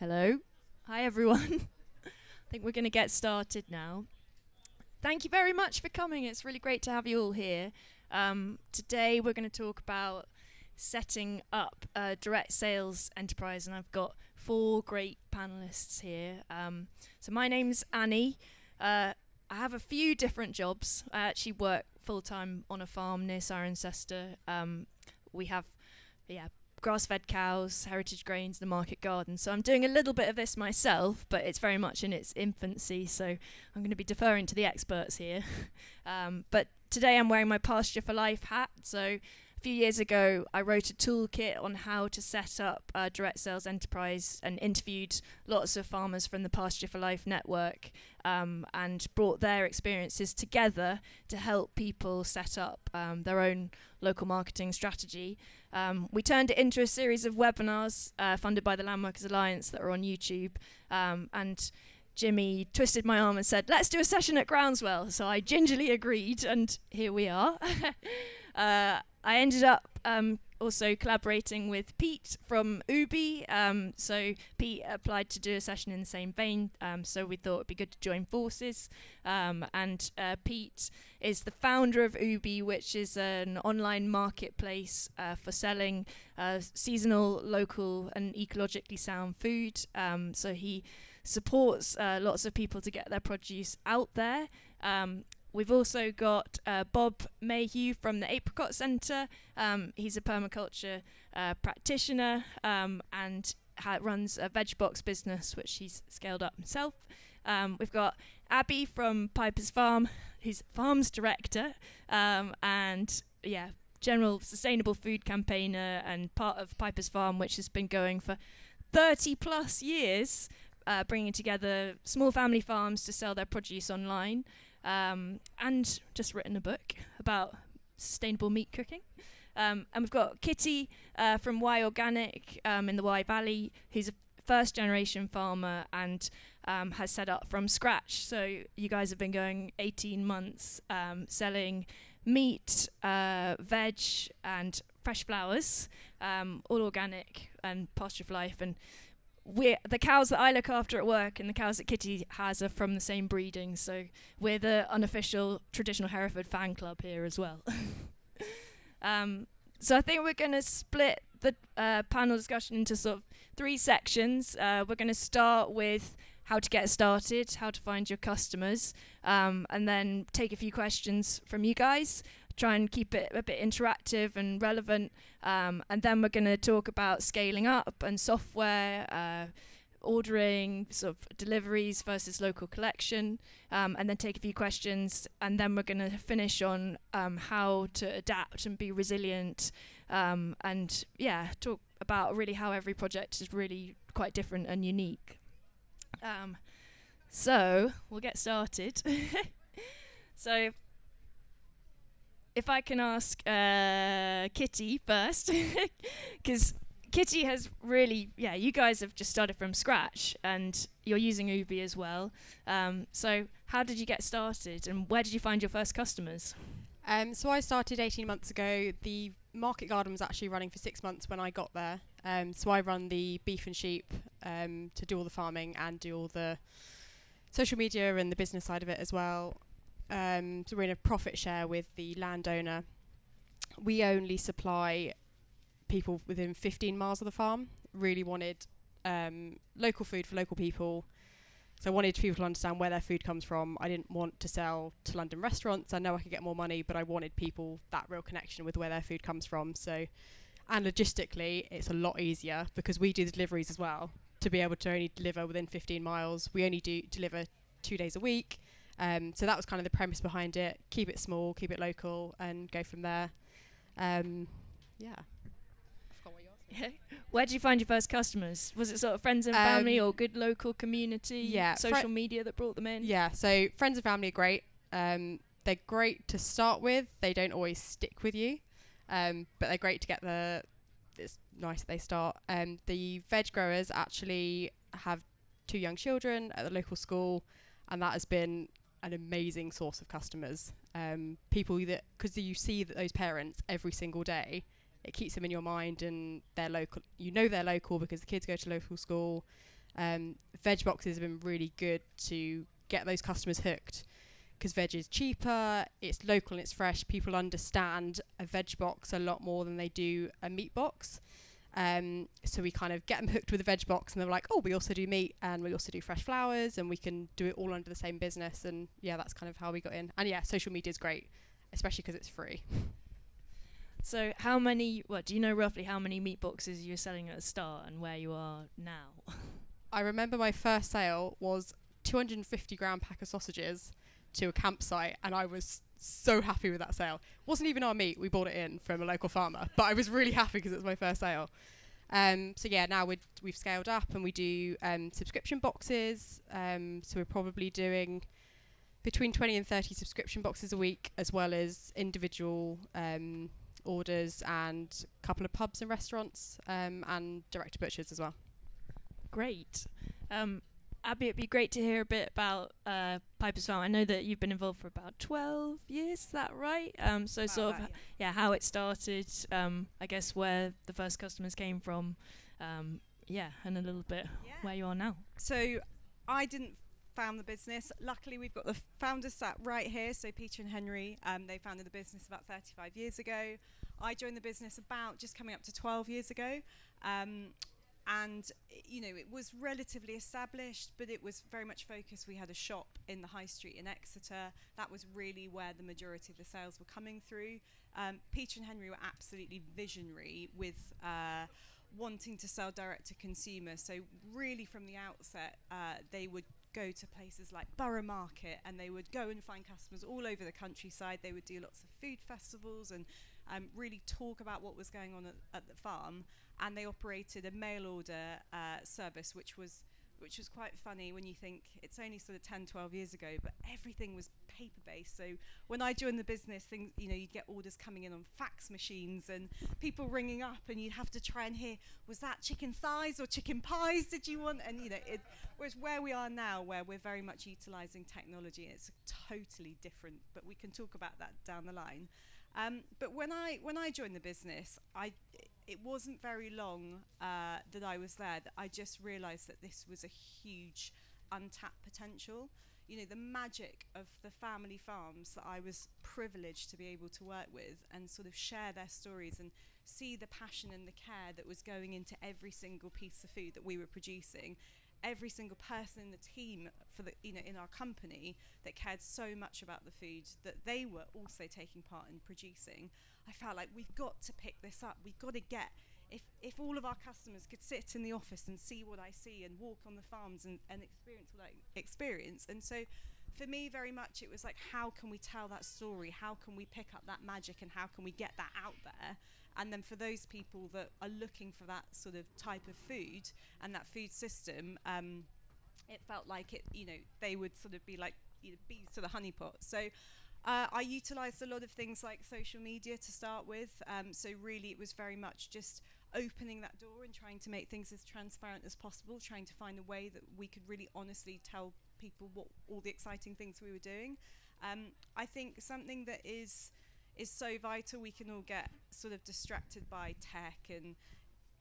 Hello. Hi, everyone. I think we're going to get started now. Thank you very much for coming. It's really great to have you all here. Um, today, we're going to talk about setting up a direct sales enterprise, and I've got four great panelists here. Um, so, my name's Annie. Uh, I have a few different jobs. I actually work full time on a farm near Cirencester. Um, we have, yeah, grass fed cows, heritage grains, the market garden. So I'm doing a little bit of this myself, but it's very much in its infancy. So I'm going to be deferring to the experts here. um, but today I'm wearing my Pasture for Life hat. So a few years ago, I wrote a toolkit on how to set up a direct sales enterprise and interviewed lots of farmers from the Pasture for Life network um, and brought their experiences together to help people set up um, their own local marketing strategy. Um, we turned it into a series of webinars uh, funded by the Landworkers Alliance that are on YouTube. Um, and Jimmy twisted my arm and said, Let's do a session at Groundswell. So I gingerly agreed, and here we are. uh, I ended up um, also collaborating with Pete from Ooby. Um, so Pete applied to do a session in the same vein. Um, so we thought it'd be good to join forces. Um, and uh, Pete is the founder of Ooby, which is an online marketplace uh, for selling uh, seasonal, local, and ecologically sound food. Um, so he supports uh, lots of people to get their produce out there. Um, We've also got uh, Bob Mehew from the Apricot Centre. Um, he's a permaculture uh, practitioner um, and ha- runs a veg box business, which he's scaled up himself. Um, we've got Abby from Piper's Farm, who's farms director, um, and yeah, general sustainable food campaigner and part of Piper's Farm, which has been going for 30 plus years, uh, bringing together small family farms to sell their produce online um, and just written a book about sustainable meat cooking. Um, and we've got Kitty uh, from Wye Organic um, in the Wye Valley, who's a first generation farmer and um, has set up from scratch. So you guys have been going 18 months um, selling meat, uh, veg, and fresh flowers, um, all organic and pasture for life. And we're the cows that I look after at work and the cows that Kitty has are from the same breeding, so we're the unofficial traditional Hereford fan club here as well. um, so I think we're going to split the uh, panel discussion into sort of three sections. Uh, we're going to start with how to get started, how to find your customers, um, and then take a few questions from you guys try and keep it a bit interactive and relevant. Um, and then we're going to talk about scaling up and software, uh, ordering, sort of deliveries versus local collection, um, and then take a few questions. And then we're going to finish on um, how to adapt and be resilient. Um, and yeah, talk about really how every project is really quite different and unique. Um, so we'll get started. so if I can ask uh, Kitty first, because Kitty has really, yeah, you guys have just started from scratch and you're using Ooby as well. Um, so, how did you get started and where did you find your first customers? Um, so, I started 18 months ago. The market garden was actually running for six months when I got there. Um, so, I run the beef and sheep um, to do all the farming and do all the social media and the business side of it as well um, so we're in a profit share with the landowner. We only supply people within 15 miles of the farm. Really wanted um, local food for local people. So I wanted people to understand where their food comes from. I didn't want to sell to London restaurants. I know I could get more money, but I wanted people that real connection with where their food comes from. So, and logistically, it's a lot easier because we do the deliveries as well. To be able to only deliver within 15 miles, we only do deliver two days a week. Um, so that was kind of the premise behind it. Keep it small, keep it local, and go from there. Um, yeah. Where did you find your first customers? Was it sort of friends and um, family or good local community? Yeah, social media that brought them in. Yeah, so friends and family are great. Um, they're great to start with. They don't always stick with you, um, but they're great to get the. It's nice they start. Um, the veg growers actually have two young children at the local school, and that has been an amazing source of customers. Um, people that because you see that those parents every single day, it keeps them in your mind, and they're local. You know they're local because the kids go to local school. Um, veg boxes have been really good to get those customers hooked because veg is cheaper, it's local and it's fresh. People understand a veg box a lot more than they do a meat box. Um, so we kind of get them hooked with a veg box, and they're like, "Oh, we also do meat, and we also do fresh flowers, and we can do it all under the same business." And yeah, that's kind of how we got in. And yeah, social media is great, especially because it's free. So, how many? What do you know roughly? How many meat boxes you were selling at the start, and where you are now? I remember my first sale was 250 gram pack of sausages to a campsite, and I was so happy with that sale. wasn't even our meat; we bought it in from a local farmer, but I was really happy because it was my first sale. Um, so yeah, now we have scaled up and we do um, subscription boxes. Um, so we're probably doing between 20 and 30 subscription boxes a week, as well as individual um, orders and a couple of pubs and restaurants um, and direct butchers as well. Great. Um, Abby, it'd be great to hear a bit about uh, Piper's Farm. I know that you've been involved for about 12 years, is that right? Um, so, about sort of, that, yeah. yeah. how it started, um, I guess where the first customers came from, um, yeah, and a little bit Yeah. where you are now. So I didn't found the business. Luckily, we've got the founders sat right here. So Peter and Henry, um, they founded the business about 35 years ago. I joined the business about just coming up to 12 years ago. Um, and you know it was relatively established but it was very much focused we had a shop in the high street in exeter that was really where the majority of the sales were coming through um, peter and henry were absolutely visionary with uh, wanting to sell direct to consumer so really from the outset uh, they would go to places like Borough Market and they would go and find customers all over the countryside. They would do lots of food festivals and um, really talk about what was going on at, at the farm. And they operated a mail order uh, service, which was which was quite funny when you think it's only sort of 10, 12 years ago, but everything was paper based. So when I joined the business, things you know you'd get orders coming in on fax machines and people ringing up, and you'd have to try and hear was that chicken thighs or chicken pies did you want? And you know it. Whereas where we are now, where we're very much utilising technology, it's totally different. But we can talk about that down the line. Um, but when I when I joined the business, I it wasn't very long uh, that I was there that I just realised that this was a huge untapped potential. You know, the magic of the family farms that I was privileged to be able to work with and sort of share their stories and see the passion and the care that was going into every single piece of food that we were producing every single person in the team for the you know in our company that cared so much about the food that they were also taking part in producing i felt like we've got to pick this up. We've got to get if if all of our customers could sit in the office and see what i see and walk on the farms and, and experience what i experience. And so for me very much it was like how can we tell that story how can we pick up that magic and how can we get that out there and then for those people that are looking for that sort of type of food and that food system, um, it felt like it, you know, they would sort of be like you know, bees to the honeypot. So uh, I utilised a lot of things like social media to start with. Um, so really, it was very much just opening that door and trying to make things as transparent as possible, trying to find a way that we could really honestly tell people what all the exciting things we were doing. Um, I think something that is is so vital. We can all get sort of distracted by tech and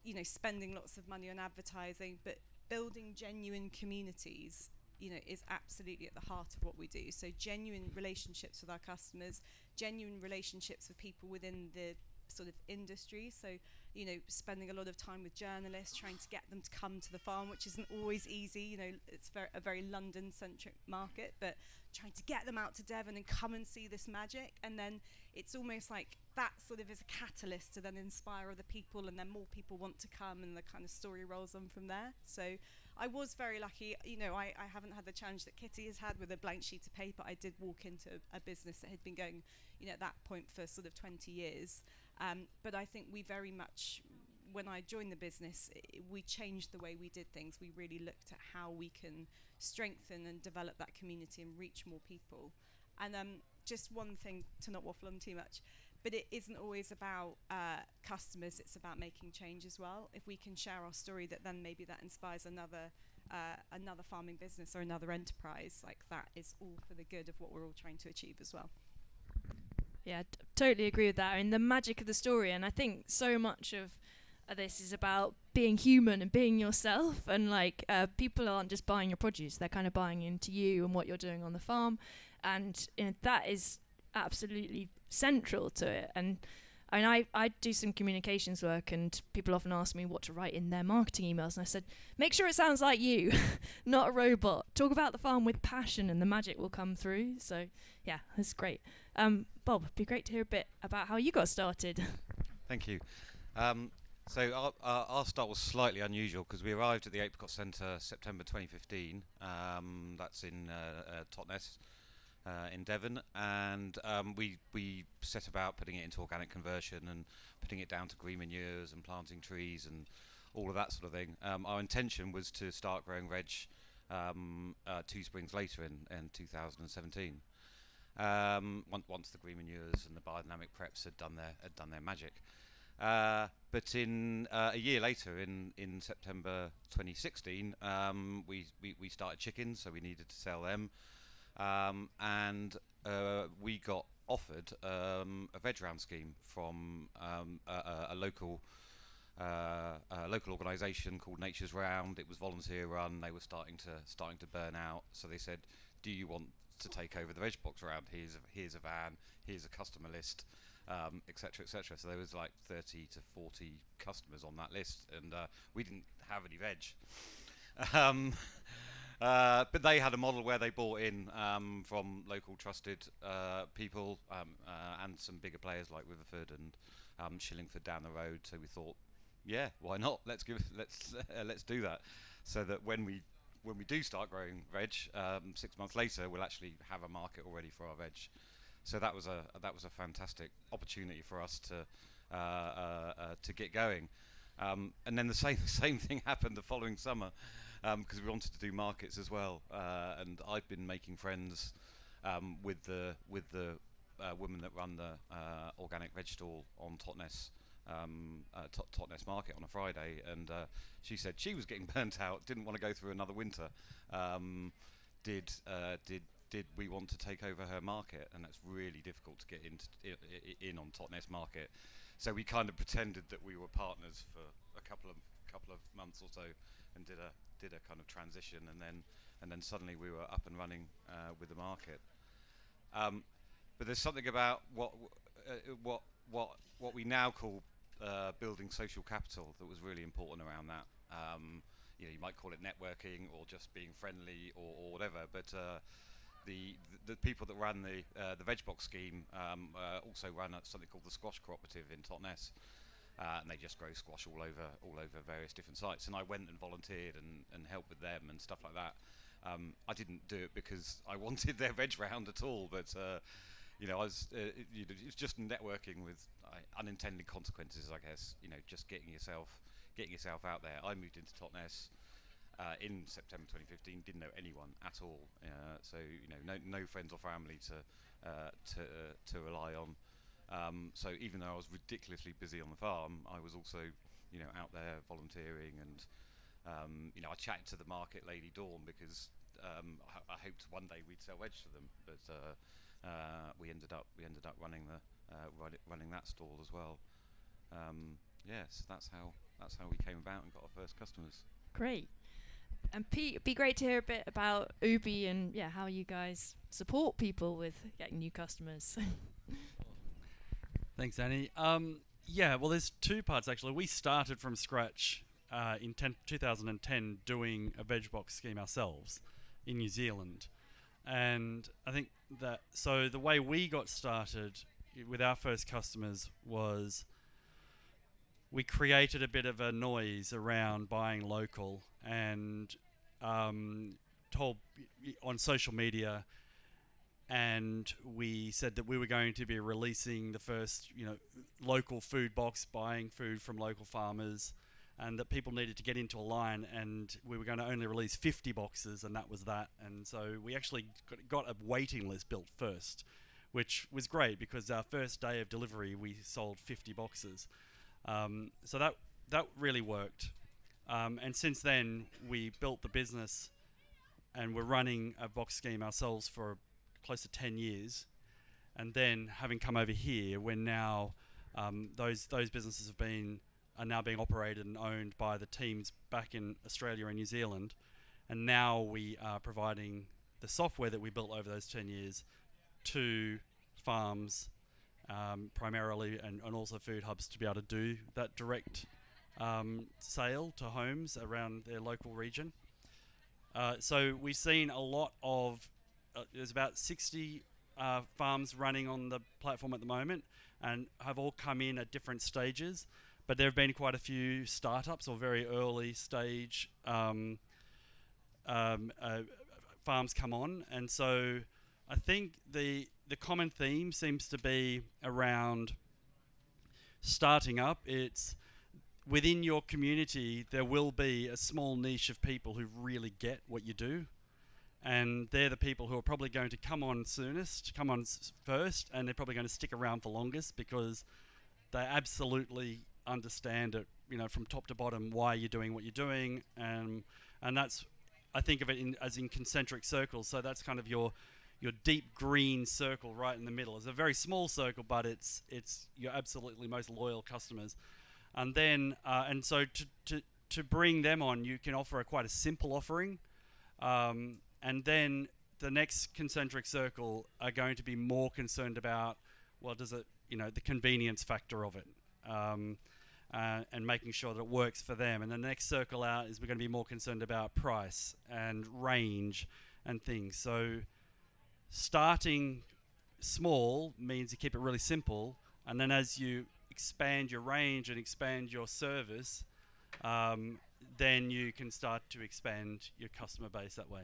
you know spending lots of money on advertising, but building genuine communities, you know, is absolutely at the heart of what we do. So genuine relationships with our customers, genuine relationships with people within the sort of industry. So you know, spending a lot of time with journalists, trying to get them to come to the farm, which isn't always easy. You know, it's very, a very London-centric market, but trying to get them out to Devon and come and see this magic. And then it's almost like that sort of is a catalyst to then inspire other people, and then more people want to come, and the kind of story rolls on from there. So I was very lucky. You know, I, I haven't had the challenge that Kitty has had with a blank sheet of paper. I did walk into a business that had been going, you know, at that point for sort of 20 years. Um, but I think we very much, when I joined the business, i we changed the way we did things. We really looked at how we can strengthen and develop that community and reach more people. And um, just one thing to not waffle on too much, but it isn't always about uh, customers. It's about making change as well. If we can share our story, that then maybe that inspires another. Uh, another farming business or another enterprise like that is all for the good of what we're all trying to achieve as well. Yeah, totally agree with that. I mean, the magic of the story, and I think so much of this is about being human and being yourself, and like uh, people aren't just buying your produce; they're kind of buying into you and what you're doing on the farm, and you know, that is absolutely central to it. And I mean, I, I do some communications work, and people often ask me what to write in their marketing emails. And I said, make sure it sounds like you, not a robot. Talk about the farm with passion, and the magic will come through. So, yeah, that's great. Um, Bob, it'd be great to hear a bit about how you got started. Thank you. Um, so our, our, our, start was slightly unusual because we arrived at the Apricot Centre September 2015. Um, that's in uh, uh, Totnes uh, in Devon, and um, we we set about putting it into organic conversion and putting it down to green manures and planting trees and all of that sort of thing. Um, our intention was to start growing reg um, uh, two springs later in, in 2017. Um, once, the green manures and the biodynamic preps had done their had done their magic. Uh, but in uh, a year later, in, in September 2016, um, we, we, we started chickens, so we needed to sell them um, and uh, we got offered um, a veg round scheme from um, a, a, local uh, a local organisation called Nature's Round. It was volunteer run. They were starting to starting to burn out, so they said, "Do you want to take over the veg box round? Here's a, here's a van. Here's a customer list." etc., um, etc. Et so there was like 30 to 40 customers on that list, and uh, we didn't have any veg. Um, uh, but they had a model where they bought in um, from local trusted uh, people um, uh, and some bigger players like Riverford and um, Shillingford down the road. So we thought, yeah, why not? Let's give, let's let's do that. So that when we when we do start growing veg, um, six months later, we'll actually have a market already for our veg. So that was a that was a fantastic opportunity for us to uh, uh, to get going. Um, and then the same same thing happened the following summer because um, we wanted to do markets as well. Uh, and I've been making friends um, with the with the uh, women that run the uh, organic veg stall on Totnes. Um, uh, Totnes Market on a Friday, and uh, she said she was getting burnt out, didn't want to go through another winter. Um, did uh, did did we want to take over her market? And that's really difficult to get into in on Totnes Market. So we kind of pretended that we were partners for a couple of couple of months or so, and did a did a kind of transition, and then and then suddenly we were up and running uh, with the market. Um, but there's something about what uh, what what what we now call uh, building social capital that was really important around that. Um, you know, you might call it networking or just being friendly or, or whatever, but uh, the, the, people that ran the uh, the VegBox scheme um, uh, also ran something called the Squash Cooperative in Totnes, uh, and they just grow squash all over all over various different sites. And I went and volunteered and, and helped with them and stuff like that. Um, I didn't do it because I wanted their veg round at all, but you know, I was uh, it was just networking with unintended consequences, I guess. You know, just getting yourself getting yourself out there. I moved into Totnes. Uh, in September 2015, didn't know anyone at all, uh, so you know, no, no friends or family to uh, to to rely on. Um, so even though I was ridiculously busy on the farm, I was also, you know, out there volunteering and, um, you know, I chatted to the market lady Dawn because um, I, I, hoped one day we'd sell wedge to them, but uh, uh, we ended up we ended up running the uh, running that stall as well. Um, yes, that's how that's how we came about and got our first customers. Great. And Pete, it'd be great to hear a bit about Ooby and yeah, how you guys support people with getting new customers. Thanks, Annie. Um, yeah, well, there's two parts actually. We started from scratch uh, in 2010 doing a veg box scheme ourselves in New Zealand. And I think that, so the way we got started with our first customers was we created a bit of a noise around buying local and um, told on social media and we said that we were going to be releasing the first, you know, local food box, buying food from local farmers, and that people needed to get into a line, and we were going to only release 50 boxes, and that was that. And so we actually got a waiting list built first, which was great because our first day of delivery we sold 50 boxes. Um, so that that really worked. Um, and since then, we built the business, and we're running a box scheme ourselves for close to 10 years. And then having come over here, when now um, those, those businesses have been are now being operated and owned by the teams back in Australia and New Zealand. And now we are providing the software that we built over those 10 years to farms um, primarily and, and also food hubs to be able to do that direct um, sale to homes around their local region. Uh, so we've seen a lot of, uh, there's about 60 uh, farms running on the platform at the moment and have all come in at different stages. But there have been quite a few startups or very early stage um, um, uh, farms come on, and so I think the the common theme seems to be around starting up. It's within your community there will be a small niche of people who really get what you do and they're the people who are probably going to come on soonest, come on first, and they're probably going to stick around for longest because they absolutely understand it, you know, from top to bottom why you're doing what you're doing, and and that's I think of it in, as in concentric circles. So that's kind of your your deep green circle right in the middle. It's a very small circle, but it's it's your absolutely most loyal customers, and then uh, and so to, to to bring them on, you can offer a quite a simple offering. Um, and then the next concentric circle are going to be more concerned about well does it you know the convenience factor of it um, uh, and making sure that it works for them and the next circle out is we're going to be more concerned about price and range and things so starting small means you keep it really simple and then as you expand your range and expand your service um, then you can start to expand your customer base that way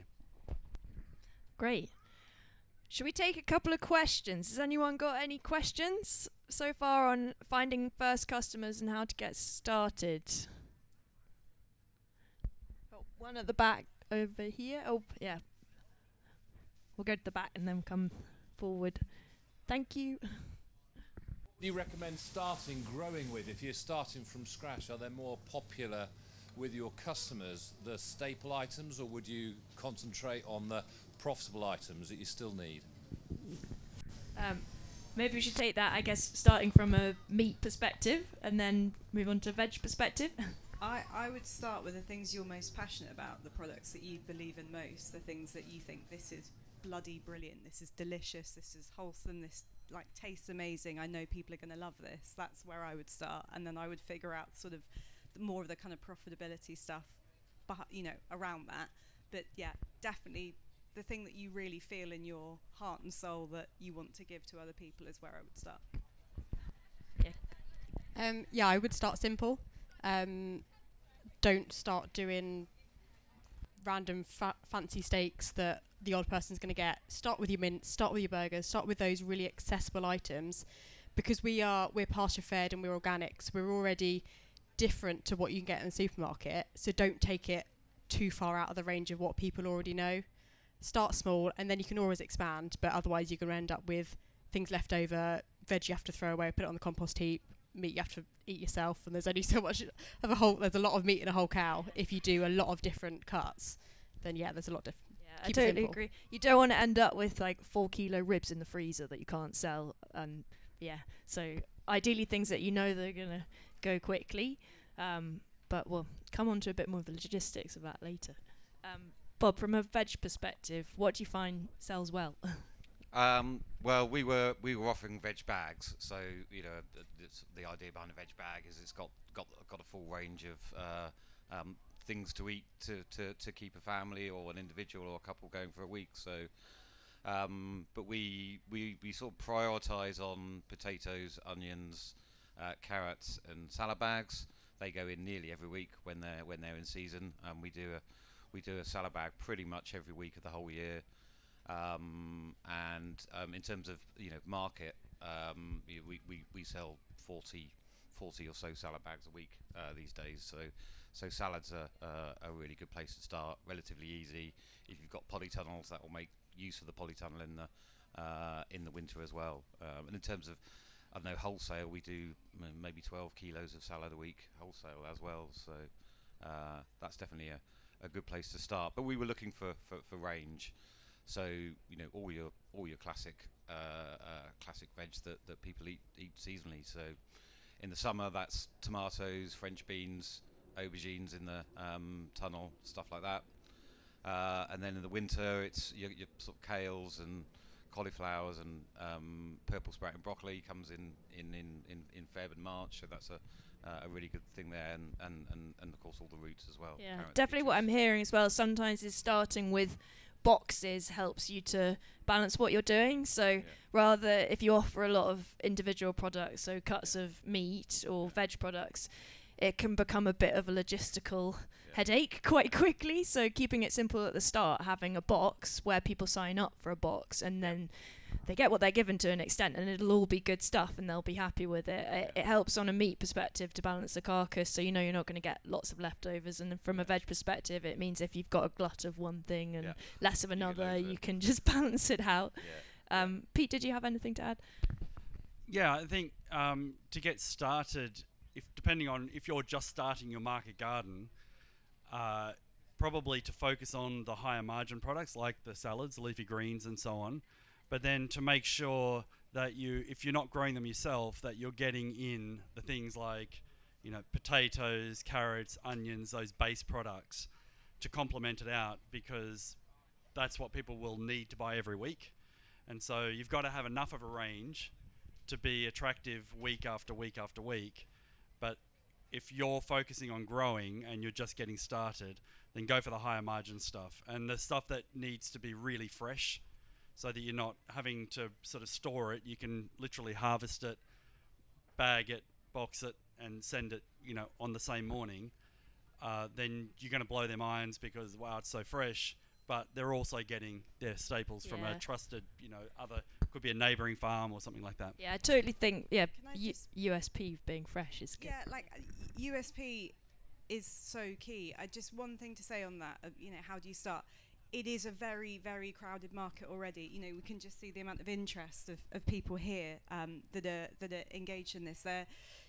Great. Should we take a couple of questions? Has anyone got any questions so far on finding first customers and how to get started? Oh, one at the back over here. Oh, yeah. We'll go to the back and then come forward. Thank you. do you recommend starting growing with if you're starting from scratch are they more popular with your customers the staple items or would you concentrate on the profitable items that you still need Um, maybe we should take that, I guess, starting from a meat perspective and then move on to a veg perspective. I, I would start with the things you're most passionate about, the products that you believe in most, the things that you think this is bloody brilliant, this is delicious, this is wholesome, this like tastes amazing. I know people are going to love this. That's where I would start, and then I would figure out sort of more of the kind of profitability stuff, but you know around that. But yeah, definitely the thing that you really feel in your heart and soul that you want to give to other people is where I would start. Um, yeah, I would start simple. Um, don't start doing random fa- fancy steaks that the odd person's going to get. Start with your mince. Start with your burgers. Start with those really accessible items, because we are we're pasture fed and we're organic. So we're already different to what you can get in the supermarket. So don't take it too far out of the range of what people already know. Start small, and then you can always expand. But otherwise, you're going to end up with things left over, veg you have to throw away, put it on the compost heap, meat you have to eat yourself, and there's only so much of a whole. There's a lot of meat in a whole cow. If you do a lot of different cuts, then yeah, there's a lot different. Yeah, I Keep it totally agree. You don't want to end up with like four kilo ribs in the freezer that you can't sell, and yeah. So ideally, things that you know they're gonna go quickly. Um, but we'll come on to a bit more of the logistics of that later. Um, Bob, from a veg perspective, what do you find sells well? Um, well, we were we were offering veg bags, so you know th- it's, the idea behind a veg bag is it's got got got a full range of uh, um, things to eat to, to, to keep a family or an individual or a couple going for a week. So, um, but we, we we sort of prioritise on potatoes, onions, uh, carrots, and salad bags. They go in nearly every week when they're when they're in season. Um, we do a we do a salad bag pretty much every week of the whole year. Um, and um, in terms of you know market, um, we, we, we sell 40, 40 or so salad bags a week uh, these days. So so salads are uh, a really good place to start. Relatively easy. If you've got polytunnels, that will make use of the polytunnel in the uh, in the winter as well. Um, and in terms of I don't know wholesale, we do maybe 12 kilos of salad a week wholesale as well. So uh, that's definitely a, a good place to start. But we were looking for, for, for range. So you know all your all your classic uh, uh, classic veg that, that people eat eat seasonally. So in the summer, that's tomatoes, French beans, aubergines in the um, tunnel, stuff like that. Uh, and then in the winter, it's your, your sort of kales and cauliflowers and um, purple sprouting broccoli comes in in, in, in, in Feb and March, so that's a uh, a really good thing there, and, and, and, and of course all the roots as well. Yeah, definitely what I'm hearing as well. Sometimes is starting with boxes helps you to balance what you're doing. So Yeah. rather if you offer a lot of individual products, so cuts of meat or veg products, it can become a bit of a logistical Yeah. headache quite quickly. So keeping it simple at the start, having a box where people sign up for a box and then they get what they're given to an extent and it'll all be good stuff and they'll be happy with it. It, it helps on a meat perspective to balance the carcass so you know you're not going to get lots of leftovers and then from a veg perspective it means if you've got a glut of one thing and Yeah. less of another loads of you can just balance it out. Yeah. Yeah. Um, Pete, did you have anything to add? Yeah, I think um, to get started, if depending on if you're just starting your market garden, uh, probably to focus on the higher margin products like the salads, leafy greens, and so on. But then to make sure that you, if you're not growing them yourself, that you're getting in the things like, you know, potatoes, carrots, onions, those base products, to complement it out because that's what people will need to buy every week. And so you've got to have enough of a range to be attractive week after week after week. If you're focusing on growing and you're just getting started, then go for the higher margin stuff and the stuff that needs to be really fresh so that you're not having to sort of store it. You can literally harvest it, bag it, box it, and send it, you know, on the same morning. Uh, then you're going to blow their minds because wow, it's so fresh. But they're also getting their staples from a trusted, you know, other could be a neighbouring farm or something like that. Yeah, I totally think yeah, Can I U- just- USP of being fresh is good. Yeah, like uh, USP is so key. I just one thing to say on that. Of, you know, how do you start? It is a very, very crowded market already. You know, we can just see the amount of interest of, of people here um, that are that are engaged in this. There,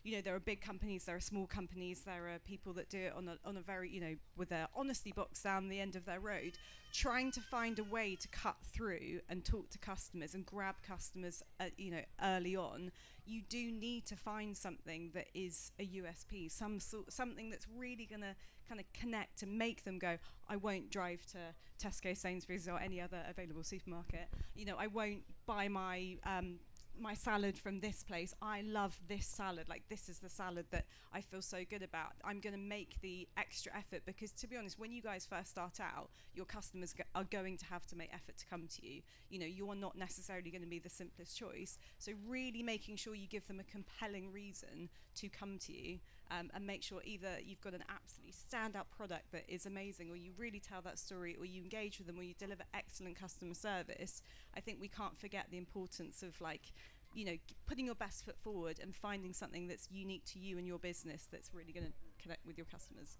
you know, there are big companies, there are small companies, there are people that do it on a on a very, you know, with their honesty box down the end of their road, trying to find a way to cut through and talk to customers and grab customers, uh, you know, early on you do need to find something that is a USP, some sort, something that's really going to kind of connect and make them go, I won't drive to Tesco, Sainsbury's, or any other available supermarket. You know, I won't buy my um, my salad from this place. I love this salad. Like this is the salad that I feel so good about. I'm going to make the extra effort because, to be honest, when you guys first start out, your customers go- are going to have to make effort to come to you. You know, you are not necessarily going to be the simplest choice. So really making sure you give them a compelling reason to come to you um, and make sure either you've got an absolutely standout product that is amazing or you really tell that story or you engage with them or you deliver excellent customer service. I think we can't forget the importance of like, you know, putting your best foot forward and finding something that's unique to you and your business that's really going to connect with your customers.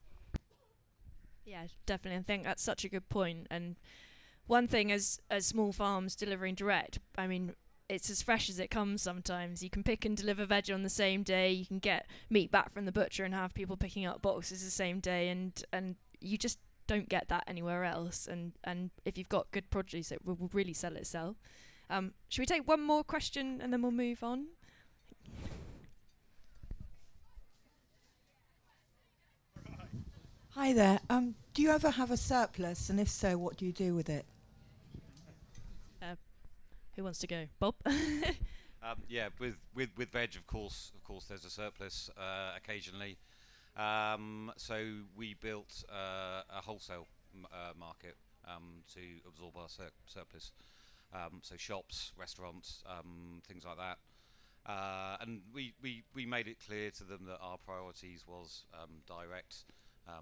Yeah, definitely. I think that's such a good point. And one thing as as small farms delivering direct, I mean, it's as fresh as it comes sometimes. You can pick and deliver veg on the same day. You can get meat back from the butcher and have people picking up boxes the same day and and you just don't get that anywhere else and and if you've got good produce it will, will really sell itself. Um, should we take one more question and then we'll move on? Hi there. Um, do you ever have a surplus, and if so, what do you do with it? Who wants to go? Bob? Um, yeah, with, with with veg, of course, of course, there's a surplus uh, occasionally. Um, so we built uh, a wholesale m- uh, market um, to absorb our sur- surplus. Um, so shops, restaurants, um, things like that. Uh, and we, we, we made it clear to them that our priorities was um, direct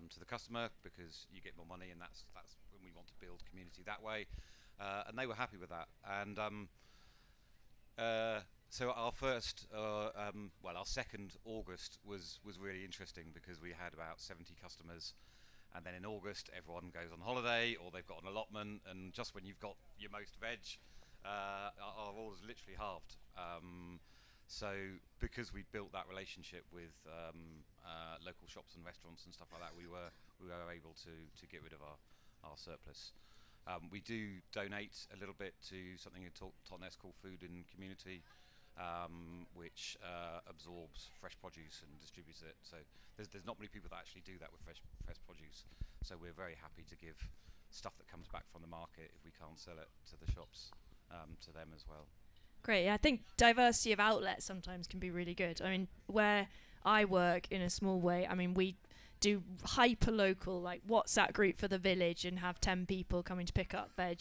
to the customer because you get more money, and that's that's when we want to build community that way. Uh, and they were happy with that. And um, uh, so our first, uh, um, well, our second August was was really interesting because we had about 70 customers, and then in August everyone goes on holiday or they've got an allotment, and just when you've got your most veg, uh, our, our orders literally halved. Um, so because we built that relationship with um, uh, local shops and restaurants and stuff like that, we were we were able to to get rid of our our surplus. Um, we do donate a little bit to something in Tot- Totnes called Food in Community, um, which uh, absorbs fresh produce and distributes it. So there's, there's not many people that actually do that with fresh fresh produce. So we're very happy to give stuff that comes back from the market if we can't sell it to the shops um, to them as well. Great. I think diversity of outlets sometimes can be really good. I mean, where I work in a small way, I mean, we do hyper local, like WhatsApp group for the village and have 10 people coming to pick up veg.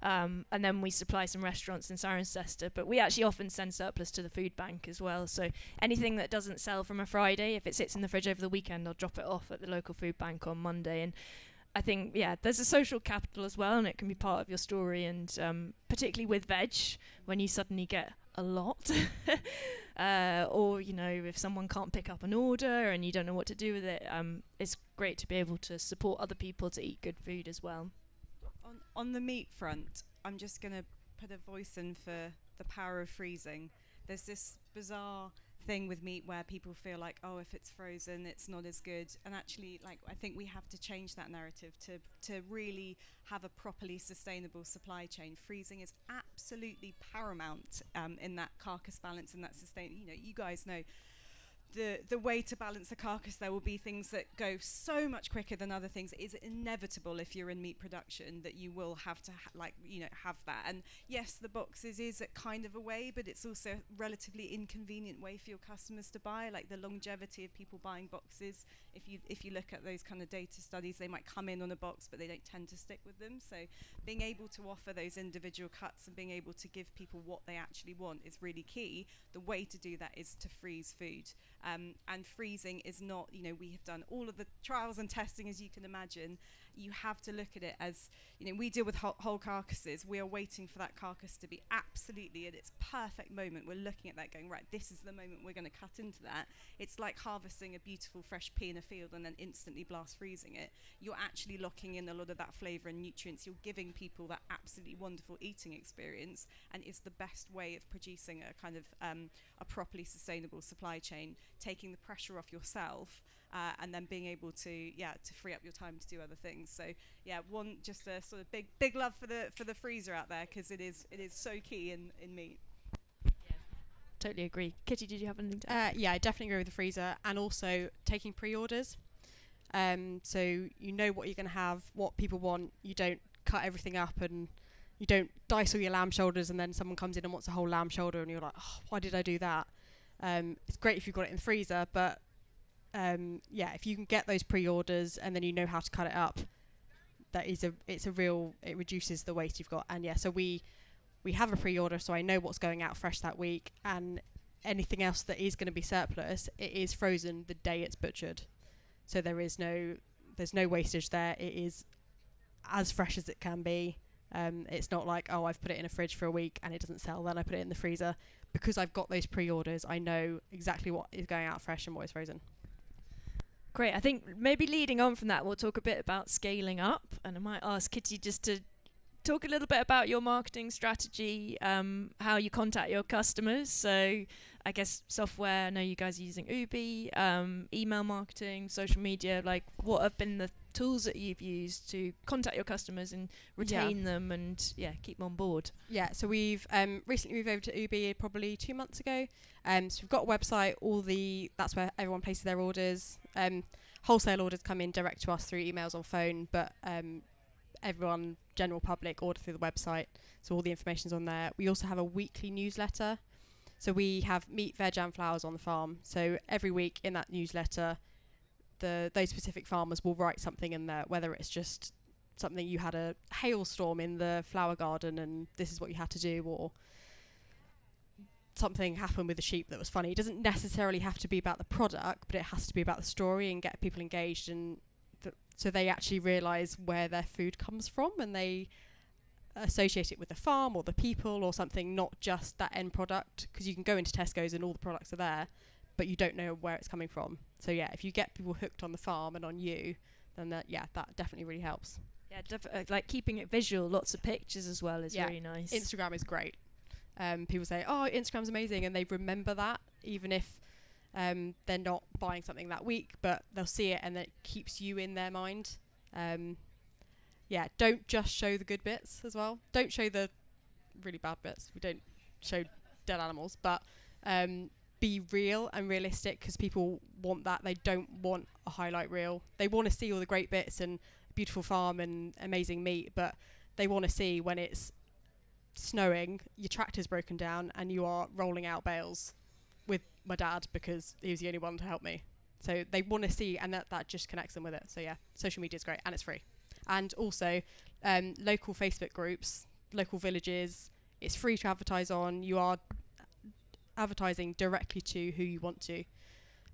Um, and then we supply some restaurants in Cirencester. But we actually often send surplus to the food bank as well. So anything that doesn't sell from a Friday, if it sits in the fridge over the weekend, I'll drop it off at the local food bank on Monday. And I think yeah, there's a social capital as well, and it can be part of your story. And um, particularly with veg, when you suddenly get a lot, uh, or you know, if someone can't pick up an order and you don't know what to do with it, um, it's great to be able to support other people to eat good food as well. On, on the meat front, I'm just going to put a voice in for the power of freezing. There's this bizarre thing with meat where people feel like, oh, if it's frozen, it's not as good. And actually, like, I think we have to change that narrative to to really have a properly sustainable supply chain. Freezing is absolutely paramount um, in that carcass balance and that sustain. You know, you guys know the the way to balance the carcass there will be things that go so much quicker than other things. It is inevitable if you're in meat production that you will have to ha- like you know have that. And yes the boxes is a kind of a way but it's also a relatively inconvenient way for your customers to buy like the longevity of people buying boxes if you if you look at those kind of data studies they might come in on a box but they don't tend to stick with them so being able to offer those individual cuts and being able to give people what they actually want is really key the way to do that is to freeze food um, and freezing is not, you know, we have done all of the trials and testing as you can imagine. You have to look at it as, you know, we deal with whole, whole carcasses. We are waiting for that carcass to be absolutely at its perfect moment. We're looking at that going, right, this is the moment we're going to cut into that. It's like harvesting a beautiful fresh pea in a field and then instantly blast freezing it. You're actually locking in a lot of that flavour and nutrients. You're giving people that absolutely wonderful eating experience and it's the best way of producing a kind of um, a properly sustainable supply chain taking the pressure off yourself uh, and then being able to yeah to free up your time to do other things so yeah one just a sort of big big love for the for the freezer out there because it is it is so key in in meat Totally agree. Kitty, did you have anything to add? Uh, yeah, I definitely agree with the freezer and also taking pre-orders. Um, so you know what you're going to have, what people want. You don't cut everything up and you don't dice all your lamb shoulders and then someone comes in and wants a whole lamb shoulder and you're like, oh, why did I do that? Um, it's great if you've got it in the freezer, but um, yeah, if you can get those pre-orders and then you know how to cut it up, that is a it's a real it reduces the waste you've got. And yeah, so we we have a pre-order, so I know what's going out fresh that week, and anything else that is going to be surplus, it is frozen the day it's butchered. So there is no there's no wastage there. It is as fresh as it can be. Um, it's not like oh I've put it in a fridge for a week and it doesn't sell, then I put it in the freezer. Because I've got those pre-orders, I know exactly what is going out fresh and what is frozen. Great. I think maybe leading on from that, we'll talk a bit about scaling up, and I might ask Kitty just to talk a little bit about your marketing strategy, um, how you contact your customers. So, I guess software. I know you guys are using Ooby, um, email marketing, social media. Like, what have been the tools that you've used to contact your customers and retain them, and yeah, keep them on board? Yeah, so we've um, recently moved over to Ooby probably two months ago. Um, so we've got a website. All the that's where everyone places their orders. Um, wholesale orders come in direct to us through emails or phone, but um, everyone, general public, order through the website. So all the information's on there. We also have a weekly newsletter. So we have meat, veg, and flowers on the farm. So every week in that newsletter, the those specific farmers will write something in there, whether it's just something you had a hailstorm in the flower garden and this is what you had to do, or something happened with the sheep that was funny. It doesn't necessarily have to be about the product, but it has to be about the story and get people engaged and th- so they actually realise where their food comes from and they associate it with the farm or the people or something, not just that end product. Because you can go into Tesco's and all the products are there, but you don't know where it's coming from. So yeah, if you get people hooked on the farm and on you, then that yeah, that definitely really helps. Yeah, def- uh, like keeping it visual, lots of pictures as well is Yeah. really nice. Instagram is great. Um, people say, "Oh, Instagram's amazing," and they remember that, even if um, they're not buying something that week, but they'll see it and it keeps you in their mind. Um, yeah, don't just show the good bits as well. Don't show the really bad bits. We don't show dead animals, but um, be real and realistic because people want that. They don't want a highlight reel. They want to see all the great bits and beautiful farm and amazing meat, but they want to see when it's snowing, your tractor's broken down, and you are rolling out bales with my dad because he was the only one to help me. So they want to see, and that, that just connects them with it. So yeah, social media is great and it's free. And also, um, local Facebook groups, local villages, it's free to advertise on. You are advertising directly to who you want to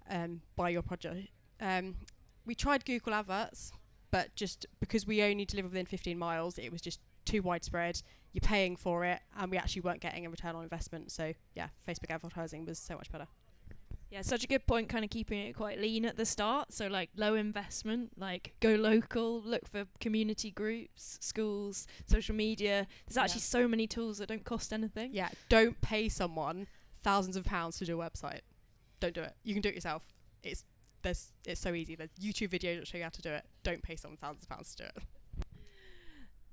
um, buy your project. Um, we tried Google adverts, but just because we only deliver within 15 miles, it was just too widespread. You're paying for it, and we actually weren't getting a return on investment. So yeah, Facebook advertising was so much better. Yeah, such a good point, kind of keeping it quite lean at the start. So, like, low investment, like, go local, look for community groups, schools, social media. There's actually Yeah. so many tools that don't cost anything. Yeah, don't pay someone thousands of pounds to do a website. Don't do it. You can do it yourself. It's there's it's so easy. There's YouTube videos that show you how to do it. Don't pay someone thousands of pounds to do it.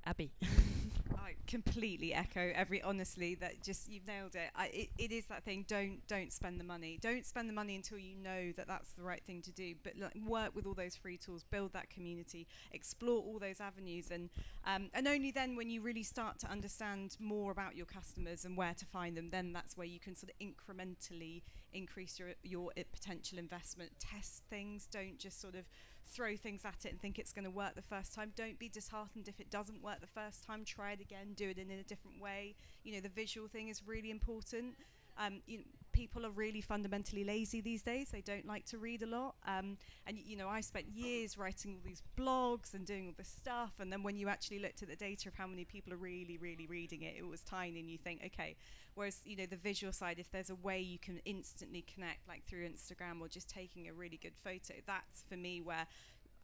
Abby. I completely echo every honestly that just you've nailed it. I, it. It is that thing. Don't don't spend the money. Don't spend the money until you know that that's the right thing to do. But like, work with all those free tools, build that community, explore all those avenues, and um, and only then when you really start to understand more about your customers and where to find them, then that's where you can sort of incrementally increase your your potential investment. Test things. Don't just sort of throw things at it and think it's going to work the first time. Don't be disheartened if it doesn't work the first time. Try it again. Do it in, a different way. You know, the visual thing is really important. Um, you know, people are really fundamentally lazy these days. They don't like to read a lot. Um, and you know, I spent years writing all these blogs and doing all this stuff. And then when you actually looked at the data of how many people are really, really reading it, it was tiny. And you think, okay. Whereas you know, the visual side, if there's a way you can instantly connect, like through Instagram or just taking a really good photo, that's for me where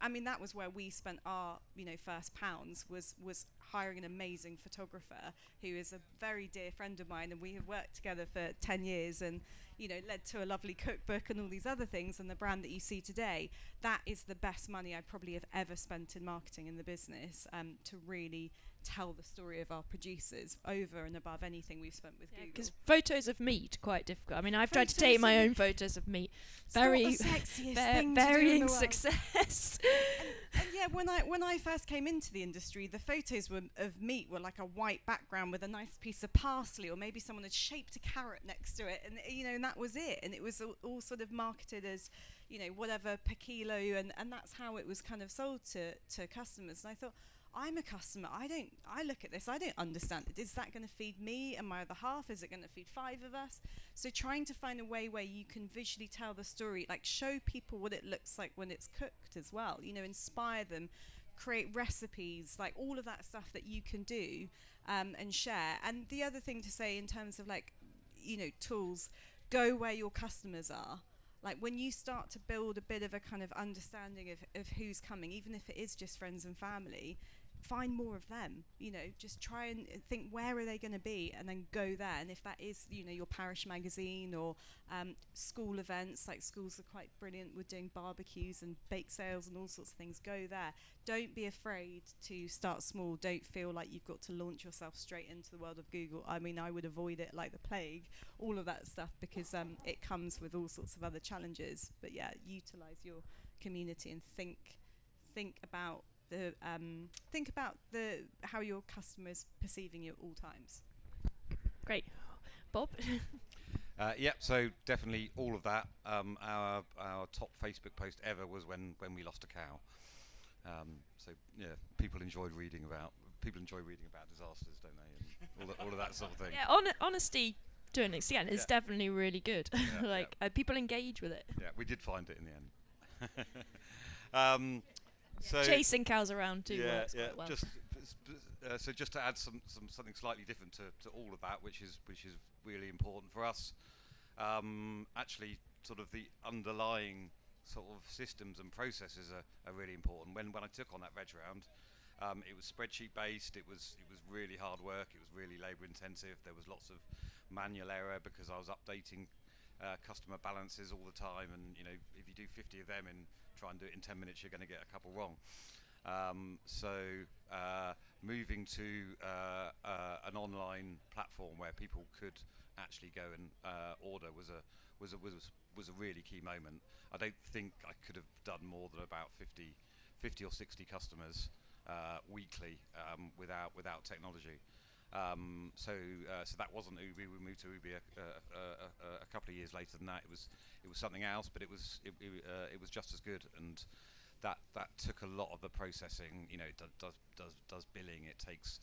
I mean, that was where we spent our, you know, first pounds was was hiring an amazing photographer who is a very dear friend of mine, and we have worked together for ten years, and you know, led to a lovely cookbook and all these other things, and the brand that you see today. That is the best money I probably have ever spent in marketing in the business um, to really tell the story of our producers over and above anything we've spent with Google. Because photos of meat quite difficult. I mean, I've tried to take my own photos of meat. It's Very, the va- thing to do in the varying world. success. and yeah, when I when I first came into the industry, the photos were, of meat were like a white background with a nice piece of parsley, or maybe someone had shaped a carrot next to it, and you know, and that was it. And it was all, all sort of marketed as, you know, whatever per kilo, and and that's how it was kind of sold to to customers. And I thought. I'm a customer. I don't. I look at this. I don't understand. Is that going to feed me and my other half? Is it going to feed five of us? So trying to find a way where you can visually tell the story, like show people what it looks like when it's cooked as well. You know, inspire them, create recipes, like all of that stuff that you can do um, and share. And the other thing to say in terms of like, you know, tools, go where your customers are. Like when you start to build a bit of a kind of understanding of, of who's coming, even if it is just friends and family, find more of them you know just try and think where are they going to be? And then go there. And if that is you know your parish magazine or um, school events like schools are quite brilliant with doing barbecues and bake sales and all sorts of things go there. Don't be afraid to start small. Don't feel like you've got to launch yourself straight into the world of google. I mean i would avoid it like the plague all of that stuff because um, it comes with all sorts of other challenges. But yeah utilize your community and think think about the um, think about the how your customers perceiving you at all times. Great. Bob? Uh, yep. So definitely all of that. Um, our our top Facebook post ever was when when we lost a cow. Um, so yeah, people enjoyed reading about people enjoy reading about disasters, don't they? And all, the, all of that sort of thing. yeah, hon- honesty to an extent is Yeah. definitely really good. Yeah, like, Uh, people engage with it. Yeah, we did find it in the end. um, so Chasing cows around too yeah, works yeah. quite well. Just uh, so just to add some, some something slightly different to, to all of that, which is which is really important for us. Um, actually, sort of the underlying sort of systems and processes are, are really important. When when I took on that reg round, um, it was spreadsheet based. It was it was really hard work. It was really labour intensive. There was lots of manual error because I was updating uh, customer balances all the time. And you know, if you do 50 of them and try and do it in 10 minutes, you're going to get a couple wrong. Um, so uh, moving to uh, uh, an online platform where people could actually go and uh, order was a was a, was was a really key moment. I don't think I could have done more than about 50, 50 or 60 customers uh, weekly um, without without technology. Um, so uh, so that wasn't Ooby. We moved to Ooby a, a, a, a, couple of years later than that. It was it was something else, but it was it, it, uh, it was just as good. And that that took a lot of the processing. You know, do, does does does billing. It takes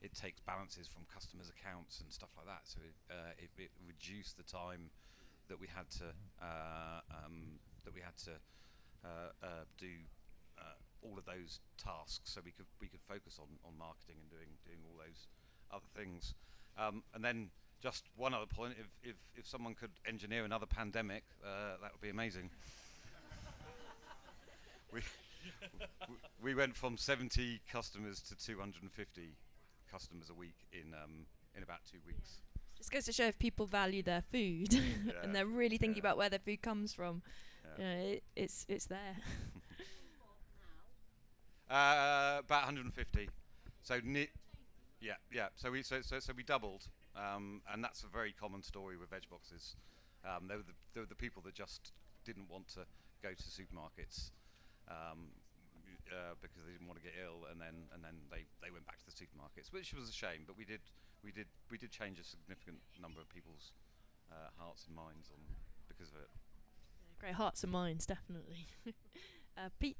it takes balances from customers' accounts and stuff like that. So it, uh, it, it reduced the time that we had to uh, um, that we had to uh, uh, do all of those tasks, so we could we could focus on, on marketing and doing doing all those other things. Um, and then just one other point: if if if someone could engineer another pandemic, that would be amazing. we we went from 70 customers to 250 customers a week in um, in about two weeks. Just goes to show if people value their food yeah. and they're really thinking yeah. about where their food comes from. Yeah. You know, it, it's it's there. uh, about 150. So ni- yeah, yeah. So we so so, so we doubled, um, and that's a very common story with veg boxes. Um, they, were the, they were the people that just didn't want to go to supermarkets. Um, uh, because they didn't want to get ill, and then and then they, they went back to the supermarkets, which was a shame. But we did we did we did change a significant number of people's uh, hearts and minds on because of it. Great hearts and minds, definitely. uh, Pete.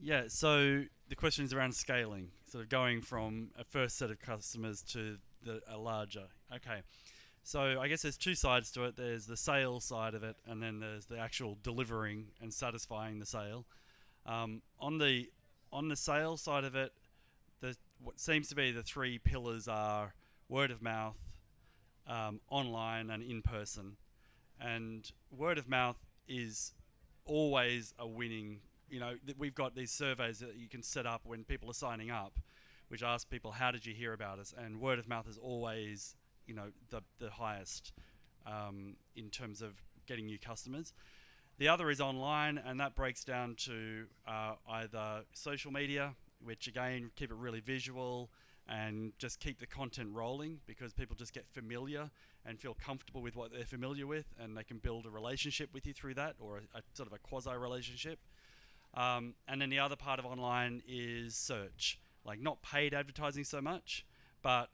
Yeah, so the question is around scaling, sort of going from a first set of customers to the, a larger. Okay, so I guess there's two sides to it. There's the sales side of it, and then there's the actual delivering and satisfying the sale. Um, on the on the sales side of it, the what seems to be the three pillars are word of mouth, um, online, and in person. And word of mouth is always a winning. You know, th- we've got these surveys that you can set up when people are signing up, which ask people, "How did you hear about us?" And word of mouth is always, you know, the the highest um, in terms of getting new customers. The other is online, and that breaks down to uh, either social media, which again keep it really visual and just keep the content rolling because people just get familiar and feel comfortable with what they're familiar with, and they can build a relationship with you through that, or a, a sort of a quasi relationship. Um, and then the other part of online is search, like not paid advertising so much, but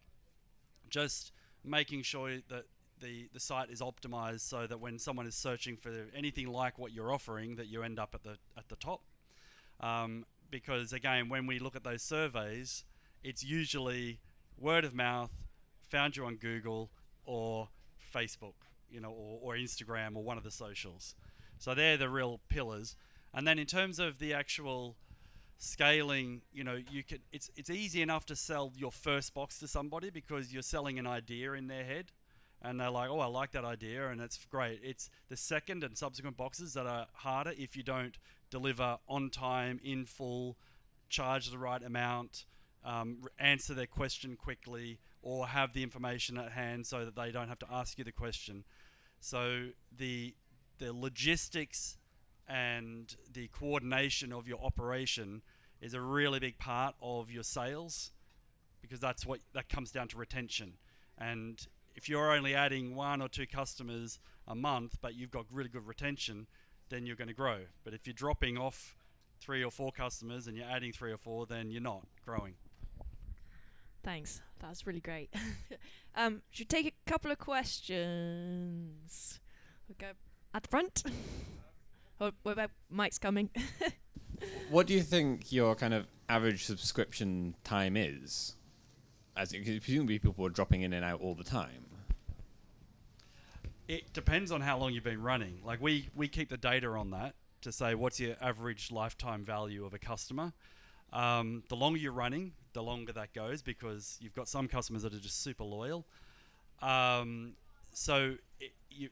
just making sure that the, the site is optimized so that when someone is searching for anything like what you're offering, that you end up at the at the top. Um, because again, when we look at those surveys, it's usually word of mouth, found you on Google or Facebook, you know, or, or Instagram or one of the socials. So they're the real pillars. And then in terms of the actual scaling, you know, you can it's it's easy enough to sell your first box to somebody because you're selling an idea in their head and they're like, "Oh, I like that idea," and it's great. It's the second and subsequent boxes that are harder if you don't deliver on time, in full, charge the right amount, um, answer their question quickly, or have the information at hand so that they don't have to ask you the question. So the the logistics and the coordination of your operation is a really big part of your sales because that's what that comes down to retention and if you're only adding one or two customers a month, but you've got really good retention, then you're going to grow. But if you're dropping off three or four customers and you're adding three or four, then you're not growing. Thanks. That was really great. um, should take a couple of questions. We'll go at the front. what about Mike's coming? what do you think your kind of average subscription time is? As presumably people are dropping in and out all the time. It depends on how long you've been running. Like we we keep the data on that to say what's your average lifetime value of a customer. Um, the longer you're running, the longer that goes because you've got some customers that are just super loyal. Um, so it, you,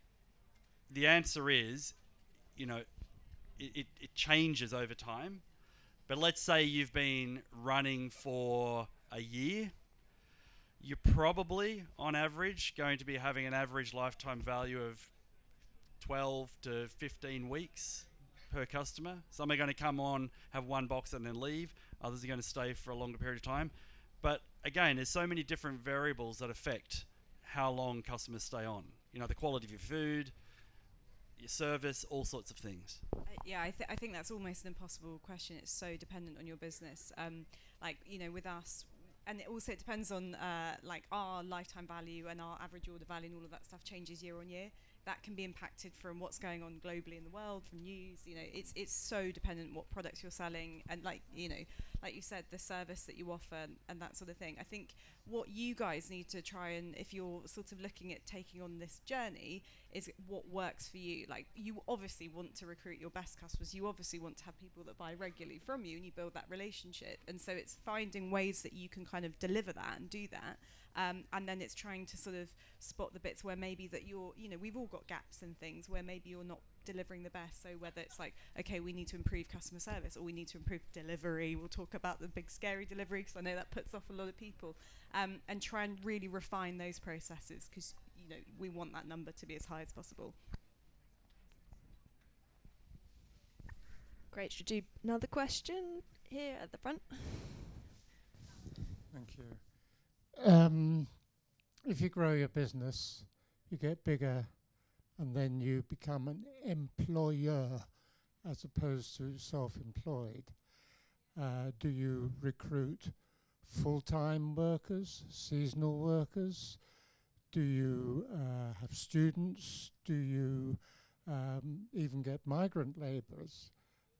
the answer is, you know, it, it, changes over time. But let's say you've been running for a year you're probably, on average, going to be having an average lifetime value of 12 to 15 weeks per customer. Some are going to come on, have one box, and then leave. Others are going to stay for a longer period of time. But again, there's so many different variables that affect how long customers stay on. You know, the quality of your food, your service, all sorts of things. Uh, yeah, I, th- I think that's almost an impossible question. It's so dependent on your business. Um, like you know, with us, and it also depends on uh, like our lifetime value and our average order value and all of that stuff changes year on year. That can be impacted from what's going on globally in the world, from news. You know, it's it's so dependent what products you're selling and like you know, like you said, the service that you offer and, and that sort of thing. I think what you guys need to try and if you're sort of looking at taking on this journey is what works for you. Like you obviously want to recruit your best customers. You obviously want to have people that buy regularly from you and you build that relationship. And so it's finding ways that you can kind of deliver that and do that. Um, and then it's trying to sort of spot the bits where maybe that you're, you know, we've all got gaps and things where maybe you're not delivering the best. So whether it's like, okay, we need to improve customer service or we need to improve delivery. We'll talk about the big scary delivery because I know that puts off a lot of people. Um, and try and really refine those processes because you know we want that number to be as high as possible. Great. Should we do another question here at the front? Thank you. Um, if you grow your business, you get bigger, and then you become an employer as opposed to self-employed. Uh, do you recruit full-time workers, seasonal workers? Do you uh, have students? Do you um, even get migrant labourers?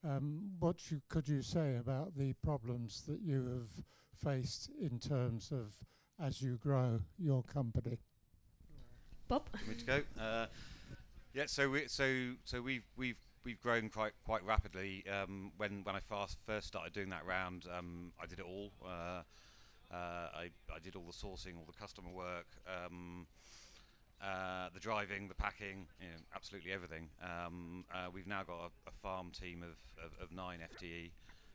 Um, what you, could you say about the problems that you have faced in terms of as you grow your company? Bob. Want me to go? Uh, yeah, so we so so we've we've we've grown quite quite rapidly. Um, when when I fast first started doing that round, um, I did it all. Uh, uh, I I did all the sourcing, all the customer work, um, uh, the driving, the packing, you know, absolutely everything. Um, uh, we've now got a, a farm team of, of, of nine FTE.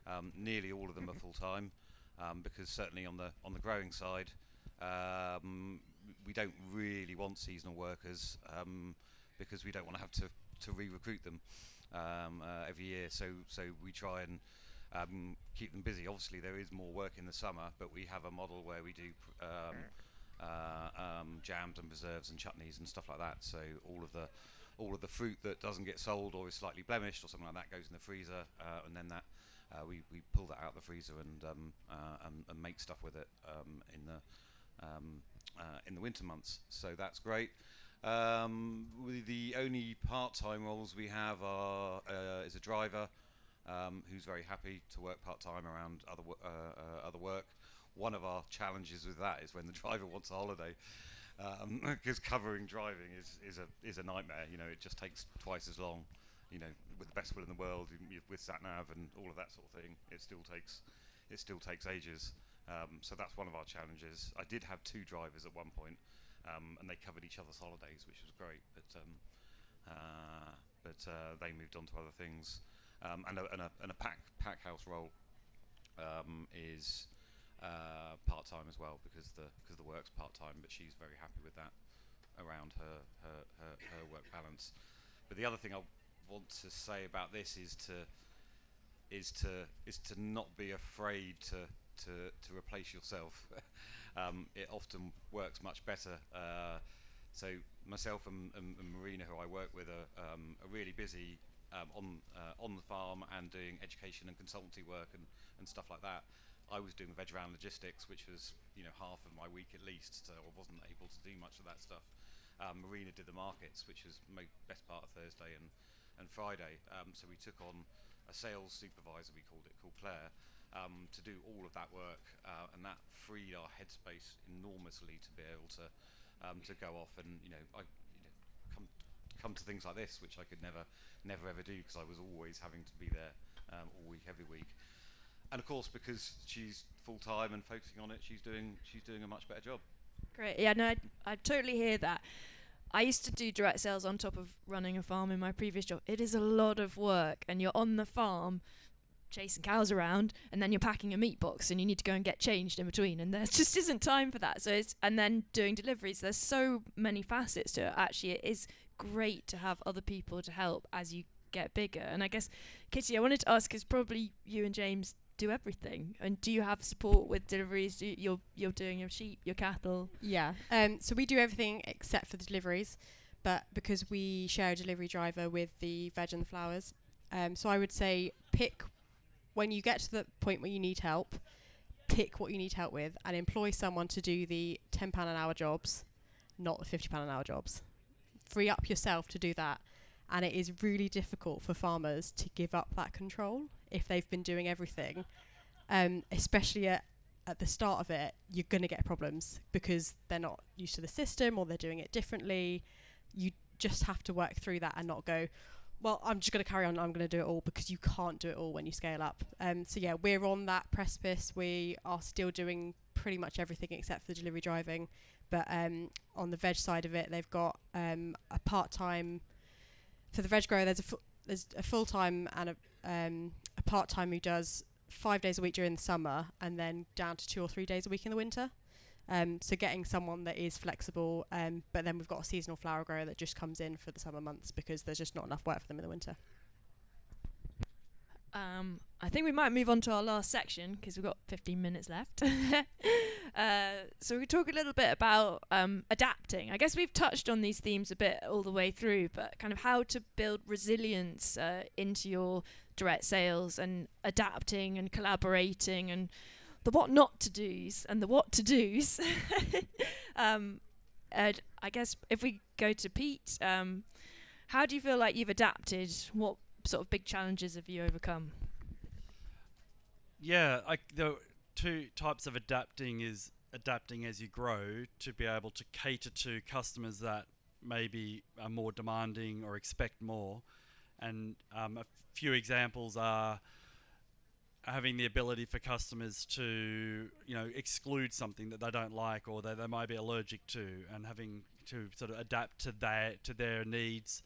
Um, nearly all of them are full time, um, because certainly on the on the growing side, um, we don't really want seasonal workers um, because we don't want to have to, to re-recruit them um, uh, every year. So so we try and um, keep them busy. Obviously, there is more work in the summer, but we have a model where we do um, uh, um, jams and preserves and chutneys and stuff like that. So all of the all of the fruit that doesn't get sold or is slightly blemished or something like that goes in the freezer, uh, and then that uh, we we pull that out of the freezer and uh, and, and make stuff with it in the um, uh, in the winter months. So that's great. Um, the only part-time roles we have are uh, is a driver um, who's very happy to work part-time around other uh, uh, other work. One of our challenges with that is when the driver wants a holiday, because covering driving is, is a is a nightmare. You know, it just takes twice as long. You know, with the best will in the world, with sat nav and all of that sort of thing, it still takes it still takes ages. Um, so that's one of our challenges. I did have two drivers at one point, um, and they covered each other's holidays, which was great. But um, uh, but uh, they moved on to other things. Um, and a, and a, and a pack pack house role um, is uh, part time as well because the because the work's part time. But she's very happy with that around her her, her her work balance. But the other thing I want to say about this is to is to is to not be afraid to to, to replace yourself. um, it often works much better. Uh, so myself and, and, and Marina, who I work with, are, um, are really busy um, on uh, on the farm and doing education and consultancy work and, and stuff like that. I was doing the veg round logistics, which was you know half of my week at least, so I wasn't able to do much of that stuff. Um, Marina did the markets, which was mo- best part of Thursday and and Friday. Um, so we took on a sales supervisor, we called it, called Claire, um, to do all of that work, uh, and that freed our headspace enormously to be able to um, to go off and you know I you know come come to things like this, which I could never never ever do because I was always having to be there um, all week, every week. And of course, because she's full time and focusing on it, she's doing she's doing a much better job. Great. Yeah, no, I, I totally hear that. I used to do direct sales on top of running a farm in my previous job. It is a lot of work, and you're on the farm chasing cows around, and then you're packing a meat box, and you need to go and get changed in between, and there just isn't time for that. So it's and then doing deliveries. There's so many facets to it. Actually, it is great to have other people to help as you get bigger. And I guess, Kitty, I wanted to ask, because probably you and James do everything. And do you have support with deliveries? Do you, you're you're doing your sheep, your cattle. Yeah. Um, so we do everything except for the deliveries, but because we share a delivery driver with the veg and the flowers, um, so I would say pick when you get to the point where you need help, pick what you need help with, and employ someone to do the ten pound an hour jobs, not the fifty pound an hour jobs. Free up yourself to do that, and it is really difficult for farmers to give up that control if they've been doing everything, um, especially at at the start of it, you're going to get problems because they're not used to the system or they're doing it differently. You just have to work through that and not go, well, I'm just going to carry on. I'm going to do it all because you can't do it all when you scale up. Um, so yeah, we're on that precipice. We are still doing pretty much everything except for the delivery driving. But um, on the veg side of it, they've got um, a part-time for the veg grower. There's a fu- there's a full-time and a um, a part-time who does five days a week during the summer and then down to two or three days a week in the winter. Um, so getting someone that is flexible, um, but then we've got a seasonal flower grower that just comes in for the summer months because there's just not enough work for them in the winter. Um, I think we might move on to our last section because we've got 15 minutes left. uh, so we talk a little bit about um, adapting. I guess we've touched on these themes a bit all the way through, but kind of how to build resilience uh, into your direct sales and adapting and collaborating and the what not to do's and the what to do's. um, I guess if we go to Pete, um, how do you feel like you've adapted? What sort of big challenges have you overcome? Yeah, I, the two types of adapting is adapting as you grow to be able to cater to customers that maybe are more demanding or expect more. And um, a few examples are having the ability for customers to, you know, exclude something that they don't like or that they might be allergic to, and having to sort of adapt to their to their needs.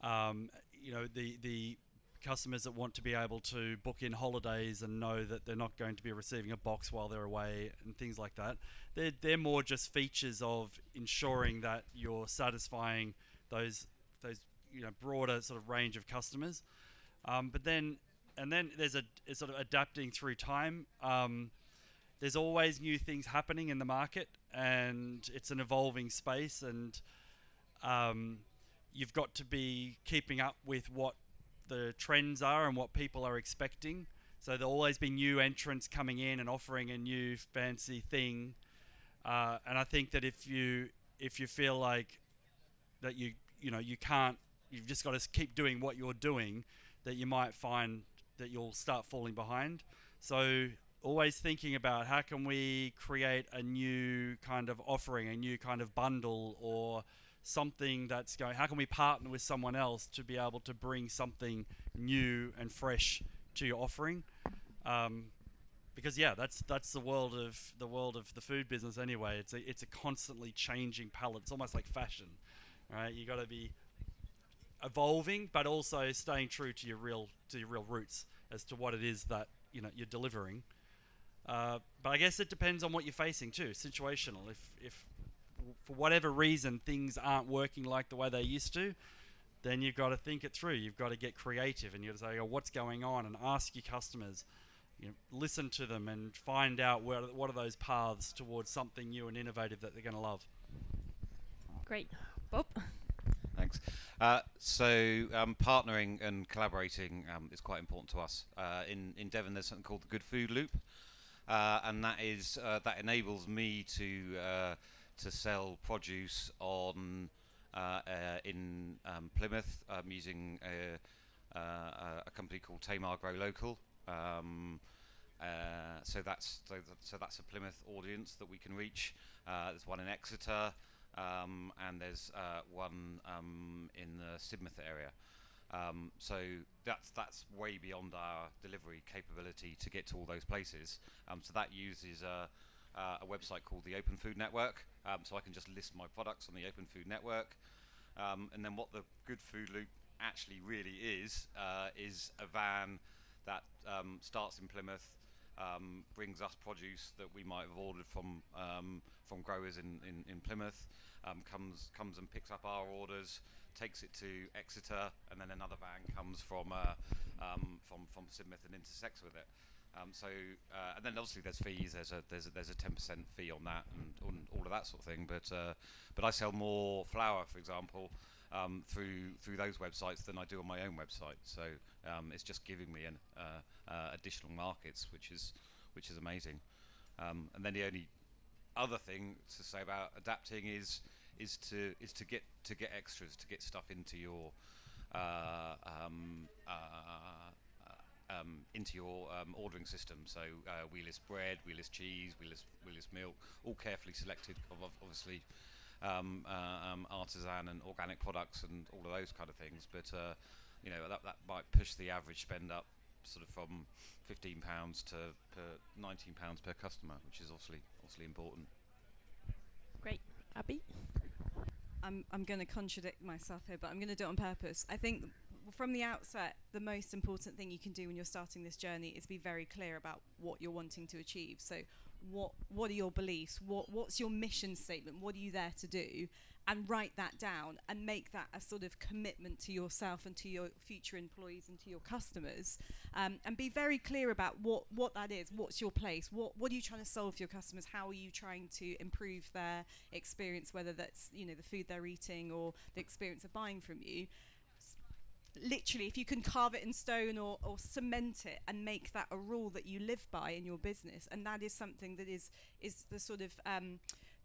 Um, you know, the the customers that want to be able to book in holidays and know that they're not going to be receiving a box while they're away and things like that. They're, they're more just features of ensuring that you're satisfying those those you know broader sort of range of customers. Um, but then and then there's a, sort of adapting through time. Um, there's always new things happening in the market, and it's an evolving space, and um, you've got to be keeping up with what the trends are and what people are expecting. So there'll always be new entrants coming in and offering a new fancy thing. Uh, and I think that if you if you feel like that you you know you can't you've just got to keep doing what you're doing, that you might find that you'll start falling behind. So always thinking about how can we create a new kind of offering, a new kind of bundle or something that's going how can we partner with someone else to be able to bring something new and fresh to your offering? Um, because yeah that's that's the world of the world of the food business anyway. It's a it's a constantly changing palette. It's almost like fashion right? You got to be evolving but also staying true to your real to your real roots as to what it is that you know you're delivering uh, but I guess it depends on what you're facing too situational if if for whatever reason things aren't working like the way they used to, then you've got to think it through. You've got to get creative and you've got to say, oh, what's going on? And ask your customers, you know, listen to them and find out where, what are those paths towards something new and innovative that they're going to love. Great. Bob? Thanks. Uh, so um, partnering and collaborating um, is quite important to us. Uh, in, in Devon, there's something called the Good Food Loop, uh, and that is uh, that enables me to uh, to sell produce on uh, in um, Plymouth um, using a, a company called Tamar Grow Local. Um, so that's so, so, that's a Plymouth audience that we can reach. There's one in Exeter, um, and there's uh, one um, in the Sidmouth area. Um, so that's that's way beyond our delivery capability to get to all those places. so that uses uh, a website called the Open Food Network. Um, so I can just list my products on the Open Food Network. Um, and then what the Good Food Loop actually really is, uh, is a van that um, starts in Plymouth, um, brings us produce that we might have ordered from um, from growers in, in, in Plymouth, um, comes comes and picks up our orders, takes it to Exeter, and then another van comes from uh, um, from from Sidmouth and intersects with it. Um, so uh, and then obviously there's fees. There's a there's a, there's a 10% fee on that and on all of that sort of thing. But uh, but I sell more flour, for example, um, through through those websites than I do on my own website. So um, it's just giving me an, uh, uh, additional markets, which is which is amazing. Um, and then the only other thing to say about adapting is is to is to get to get extras to get stuff into your uh, um, uh, uh, um, into your um, ordering system. So uh, bread, list cheese, we list milk, all carefully selected, obviously um, uh, um, artisan and organic products and all of those kind of things. But uh, you know that that might push the average spend up sort of from 15 pounds to per 19 pounds per customer, which is obviously obviously important. Great, Abby. I'm I'm going to contradict myself here, but I'm going to do it on purpose. I think from the outset, the most important thing you can do when you're starting this journey is be very clear about what you're wanting to achieve. So, what what are your beliefs? What what's your mission statement? What are you there to do? and write that down and make that a sort of commitment to yourself and to your future employees and to your customers um, and be very clear about what, what that is what's your place what, what are you trying to solve for your customers how are you trying to improve their experience whether that's you know the food they're eating or the experience of buying from you literally if you can carve it in stone or, or cement it and make that a rule that you live by in your business and that is something that is is the sort of um,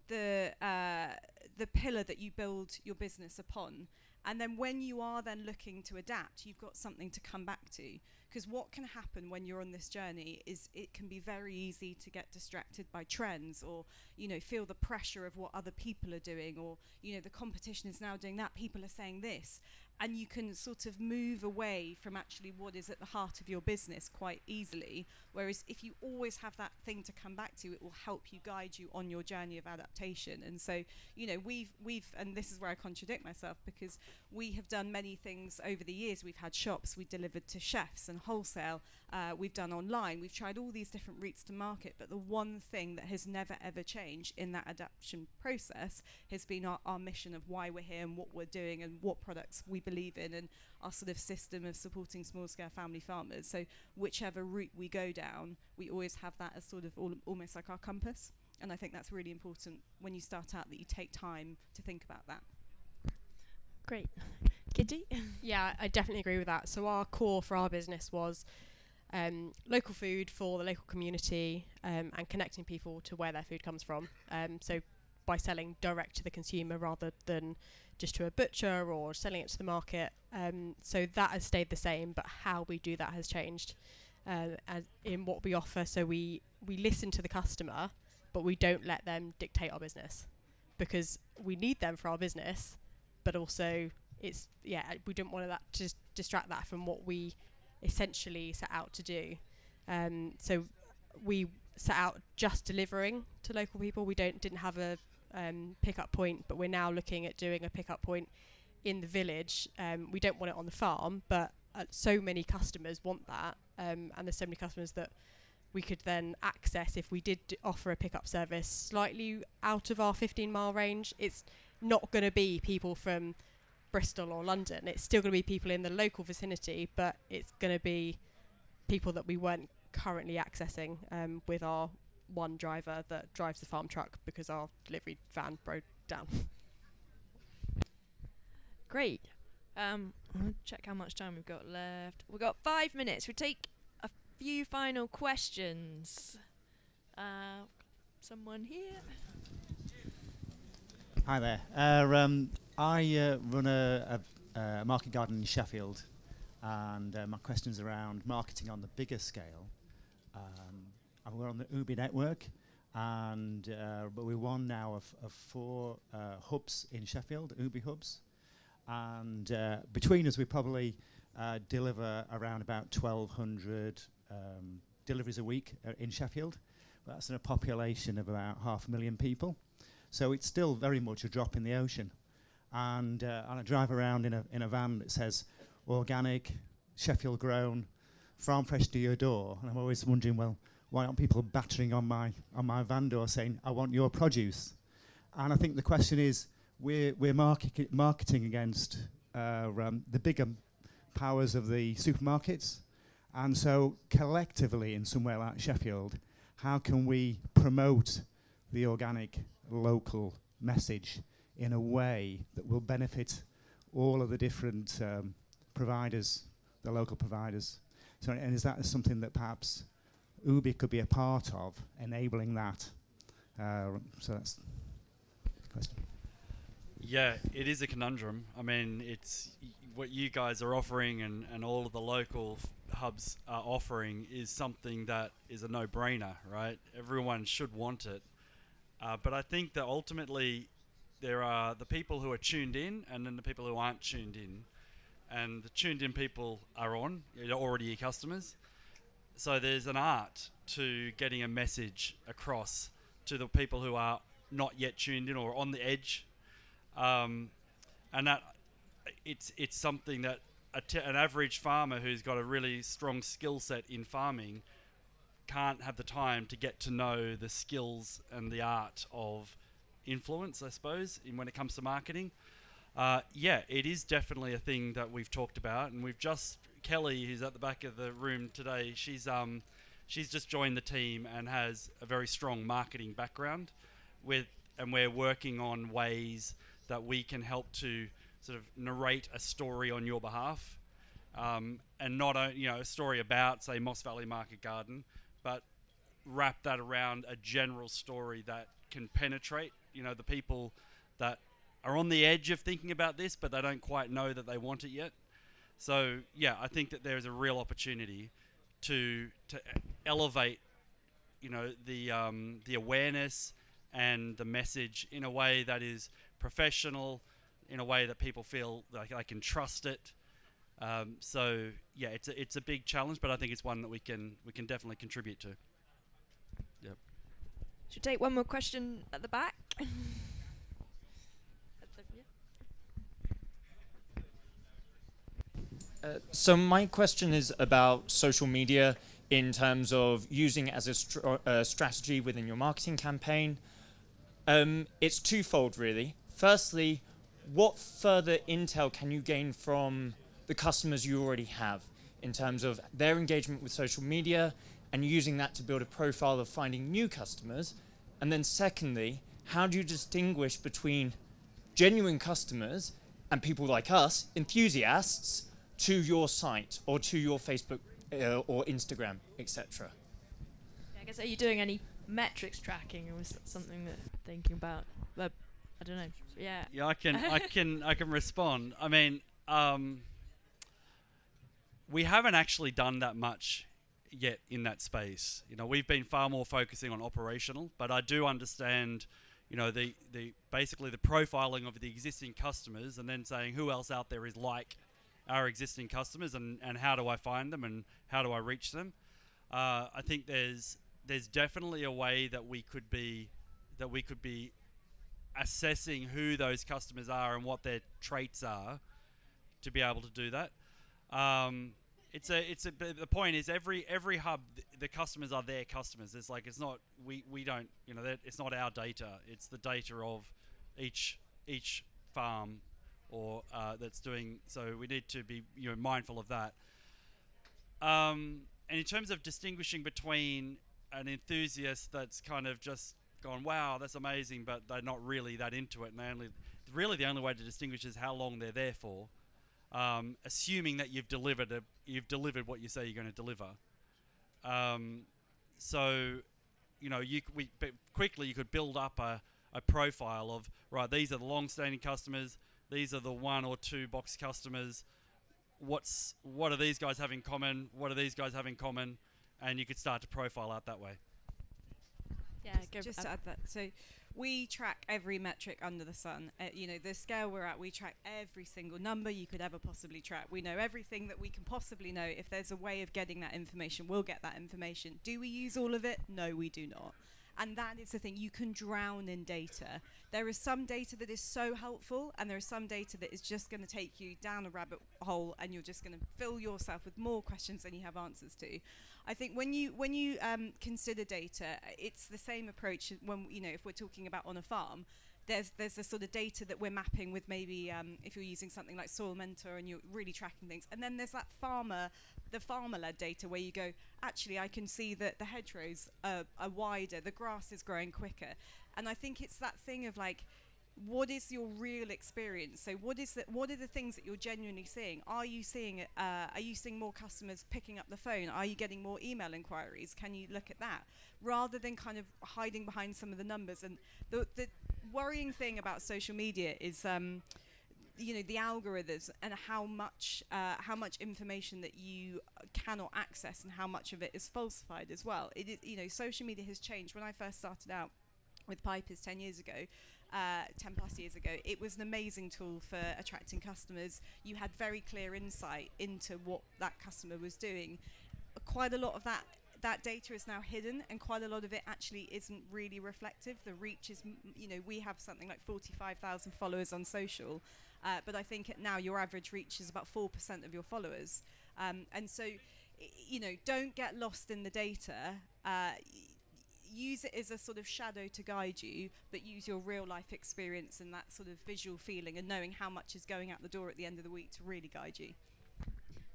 the uh, the pillar that you build your business upon. And then when you are then looking to adapt, you've got something to come back to. Because what can happen when you're on this journey is it can be very easy to get distracted by trends or, you know, feel the pressure of what other people are doing or, you know, the competition is now doing that, people are saying this and you can sort of move away from actually what is at the heart of your business quite easily. Whereas if you always have that thing to come back to, it will help you guide you on your journey of adaptation. And so, you know, we've we've and this is where I contradict myself because we have done many things over the years. We've had shops, we delivered to chefs and wholesale. Uh, we've done online. We've tried all these different routes to market, but the one thing that has never ever changed in that adaptation process has been our, our mission of why we're here and what we're doing and what products we believe in and our sort of system of supporting small scale family farmers. So whichever route we go down, we always have that as sort of al- almost like our compass. And I think that's really important when you start out that you take time to think about that. Great. Kitty? yeah, I definitely agree with that. So our core for our business was um, local food for the local community um, and connecting people to where their food comes from. Um, so by selling direct to the consumer rather than just to a butcher or selling it to the market. Um, so that has stayed the same, but how we do that has changed uh, in what we offer. So we we listen to the customer, but we don't let them dictate our business because we need them for our business, but also it's yeah we don't want that to distract that from what we essentially set out to do. Um, so we set out just delivering to local people. We don't didn't have a um, pickup point, but we're now looking at doing a pickup point in the village. Um, we don't want it on the farm, but uh, so many customers want that, um, and there's so many customers that we could then access if we did offer a pickup service slightly out of our 15 mile range. It's not going to be people from Bristol or London. It's still going to be people in the local vicinity, but it's going to be people that we weren't currently accessing um, with our one driver that drives the farm truck because our delivery van broke down. Great. Um, check how much time we've got left. We've got five minutes. We take a few final questions. Uh, someone here. Hi there. Uh, um, I uh, run a, a, a, market garden in Sheffield, and uh, my question's around marketing on the bigger scale. Um, we're on the Ooby network, and uh, but we're one now of, of four uh, hubs in Sheffield, Ooby hubs, and uh, between us we probably uh, deliver around about 1,200 um, deliveries a week uh, in Sheffield. That's in a population of about half a million people, so it's still very much a drop in the ocean. And, and I drive around in a in a van that says organic, Sheffield grown, farm fresh to your door, and I'm always wondering, well why aren't people battering on my on my van door saying, "I want your produce"? And I think the question is, we're we're market marketing against uh, um, the bigger powers of the supermarkets, and so collectively, in somewhere like Sheffield, how can we promote the organic local message in a way that will benefit all of the different um, providers, the local providers? So, and is that something that perhaps Ooby could be a part of, enabling that? Uh, so that's the question. Yeah, it is a conundrum. I mean, it's what you guys are offering and, and all of the local hubs are offering is something that is a no brainer, right? Everyone should want it. Uh, but I think that ultimately there are the people who are tuned in and then the people who aren't tuned in. And the tuned in people are on, you're already your customers. So there's an art to getting a message across to the people who are not yet tuned in or on the edge um, and that it's it's something that an average farmer who's got a really strong skill set in farming can't have the time to get to know the skills and the art of influence, I suppose, in when it comes to marketing. Uh, yeah, it is definitely a thing that we've talked about, and we've just Kelly, who's at the back of the room today. She's um, she's just joined the team and has a very strong marketing background, with and we're working on ways that we can help to sort of narrate a story on your behalf, um, and not a, you know a story about say Moss Valley Market Garden, but wrap that around a general story that can penetrate you know the people that are on the edge of thinking about this, but they don't quite know that they want it yet. So yeah, I think that there is a real opportunity to to elevate, you know, the um, the awareness and the message in a way that is professional, in a way that people feel like they can trust it. Um, so yeah, it's a, it's a big challenge, but I think it's one that we can we can definitely contribute to. Yep. Should we take one more question at the back? At the- yeah. So my question is about social media in terms of using it as a str- uh, strategy within your marketing campaign. Um, it's twofold, really. Firstly, what further intel can you gain from the customers you already have in terms of their engagement with social media and using that to build a profile of finding new customers? And then, secondly, how do you distinguish between genuine customers and people like us, enthusiasts, to your site or to your Facebook uh, or Instagram, etc.? Yeah, I guess are you doing any metrics tracking, or was that something that thinking about? But I don't know. Yeah. Yeah, I can, I can, I can respond. I mean, um, we haven't actually done that much yet in that space. You know, we've been far more focusing on operational, but I do understand, you know, the the basically the profiling of the existing customers, and then saying who else out there is like our existing customers, and and how do I find them, and how do I reach them. Uh, I think there's there's definitely a way that we could be that we could be assessing who those customers are and what their traits are to be able to do that. Um, it's a it's a the point is every every hub the customers are their customers. It's like it's not we we don't you know that it's not our data. It's the data of each each farm or uh, that's doing. So we need to be you know mindful of that. Um, and in terms of distinguishing between an enthusiast that's kind of just gone, wow, that's amazing, but they're not really that into it, and they only really the only way to distinguish is how long they're there for. Um, assuming that you've delivered a, you've delivered what you say you're going to deliver. Um, so, you know, you we quickly you could build up a, a profile of right. These are the long-standing customers. These are the one or two box customers. What's what are these guys have in common? What do these guys have in common? And you could start to profile out that way. Yeah. Go just uh, to add that, so we track every metric under the sun. Uh, you know, the scale we're at, we track every single number you could ever possibly track. We know everything that we can possibly know. If there's a way of getting that information, we'll get that information. Do we use all of it? No, we do not. And that is the thing, you can drown in data. There is some data that is so helpful, and there is some data that is just going to take you down a rabbit hole, and you're just going to fill yourself with more questions than you have answers to. I think when you when you um, consider data, it's the same approach when you know if we're talking about on a farm there's there's a sort of data that we're mapping with maybe um, if you're using something like Soil Mentor and you're really tracking things, and then there's that farmer, the farmer-led data where you go, actually, I can see that the hedgerows are, are wider, the grass is growing quicker, and I think it's that thing of like. What is your real experience? So, what is that? What are the things that you're genuinely seeing? Are you seeing? Uh, are you seeing more customers picking up the phone? Are you getting more email inquiries? Can you look at that rather than kind of hiding behind some of the numbers? And the the worrying thing about social media is. Um, you know the algorithms and how much uh, how much information that you cannot access and how much of it is falsified as well. It is you know social media has changed. When I first started out with Pipers ten years ago, uh, 10 plus years ago, it was an amazing tool for attracting customers. You had very clear insight into what that customer was doing. Quite a lot of that that data is now hidden and quite a lot of it actually isn't really reflective. The reach is, you know, we have something like 45,000 followers on social, uh, but I think now your average reach is about 4% of your followers. Um, and so, you know, don't get lost in the data. Uh, use it as a sort of shadow to guide you, but use your real life experience and that sort of visual feeling and knowing how much is going out the door at the end of the week to really guide you.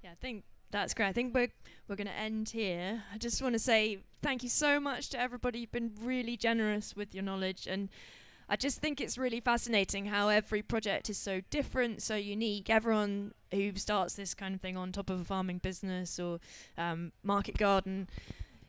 Yeah, I think that's great. I think we're we're going to end here. I just want to say thank you so much to everybody. You've been really generous with your knowledge, and I just think it's really fascinating how every project is so different, so unique. Everyone who starts this kind of thing on top of a farming business or um, market garden.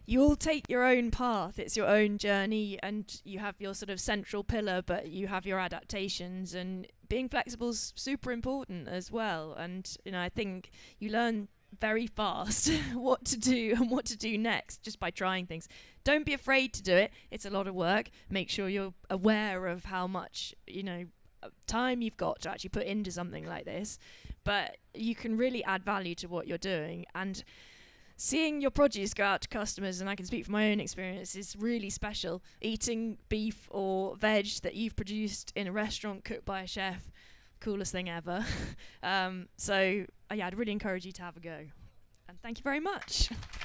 You all take your own path. It's your own journey, and you have your sort of central pillar, but you have your adaptations. And being flexible is super important as well. And you know, I think you learn very fast what to do and what to do next just by trying things. Don't be afraid to do it. It's a lot of work. Make sure you're aware of how much, you know, uh, time you've got to actually put into something like this. But you can really add value to what you're doing and seeing your produce go out to customers and I can speak from my own experience is really special. Eating beef or veg that you've produced in a restaurant cooked by a chef coolest thing ever. um, so uh, yeah, I'd really encourage you to have a go. And thank you very much.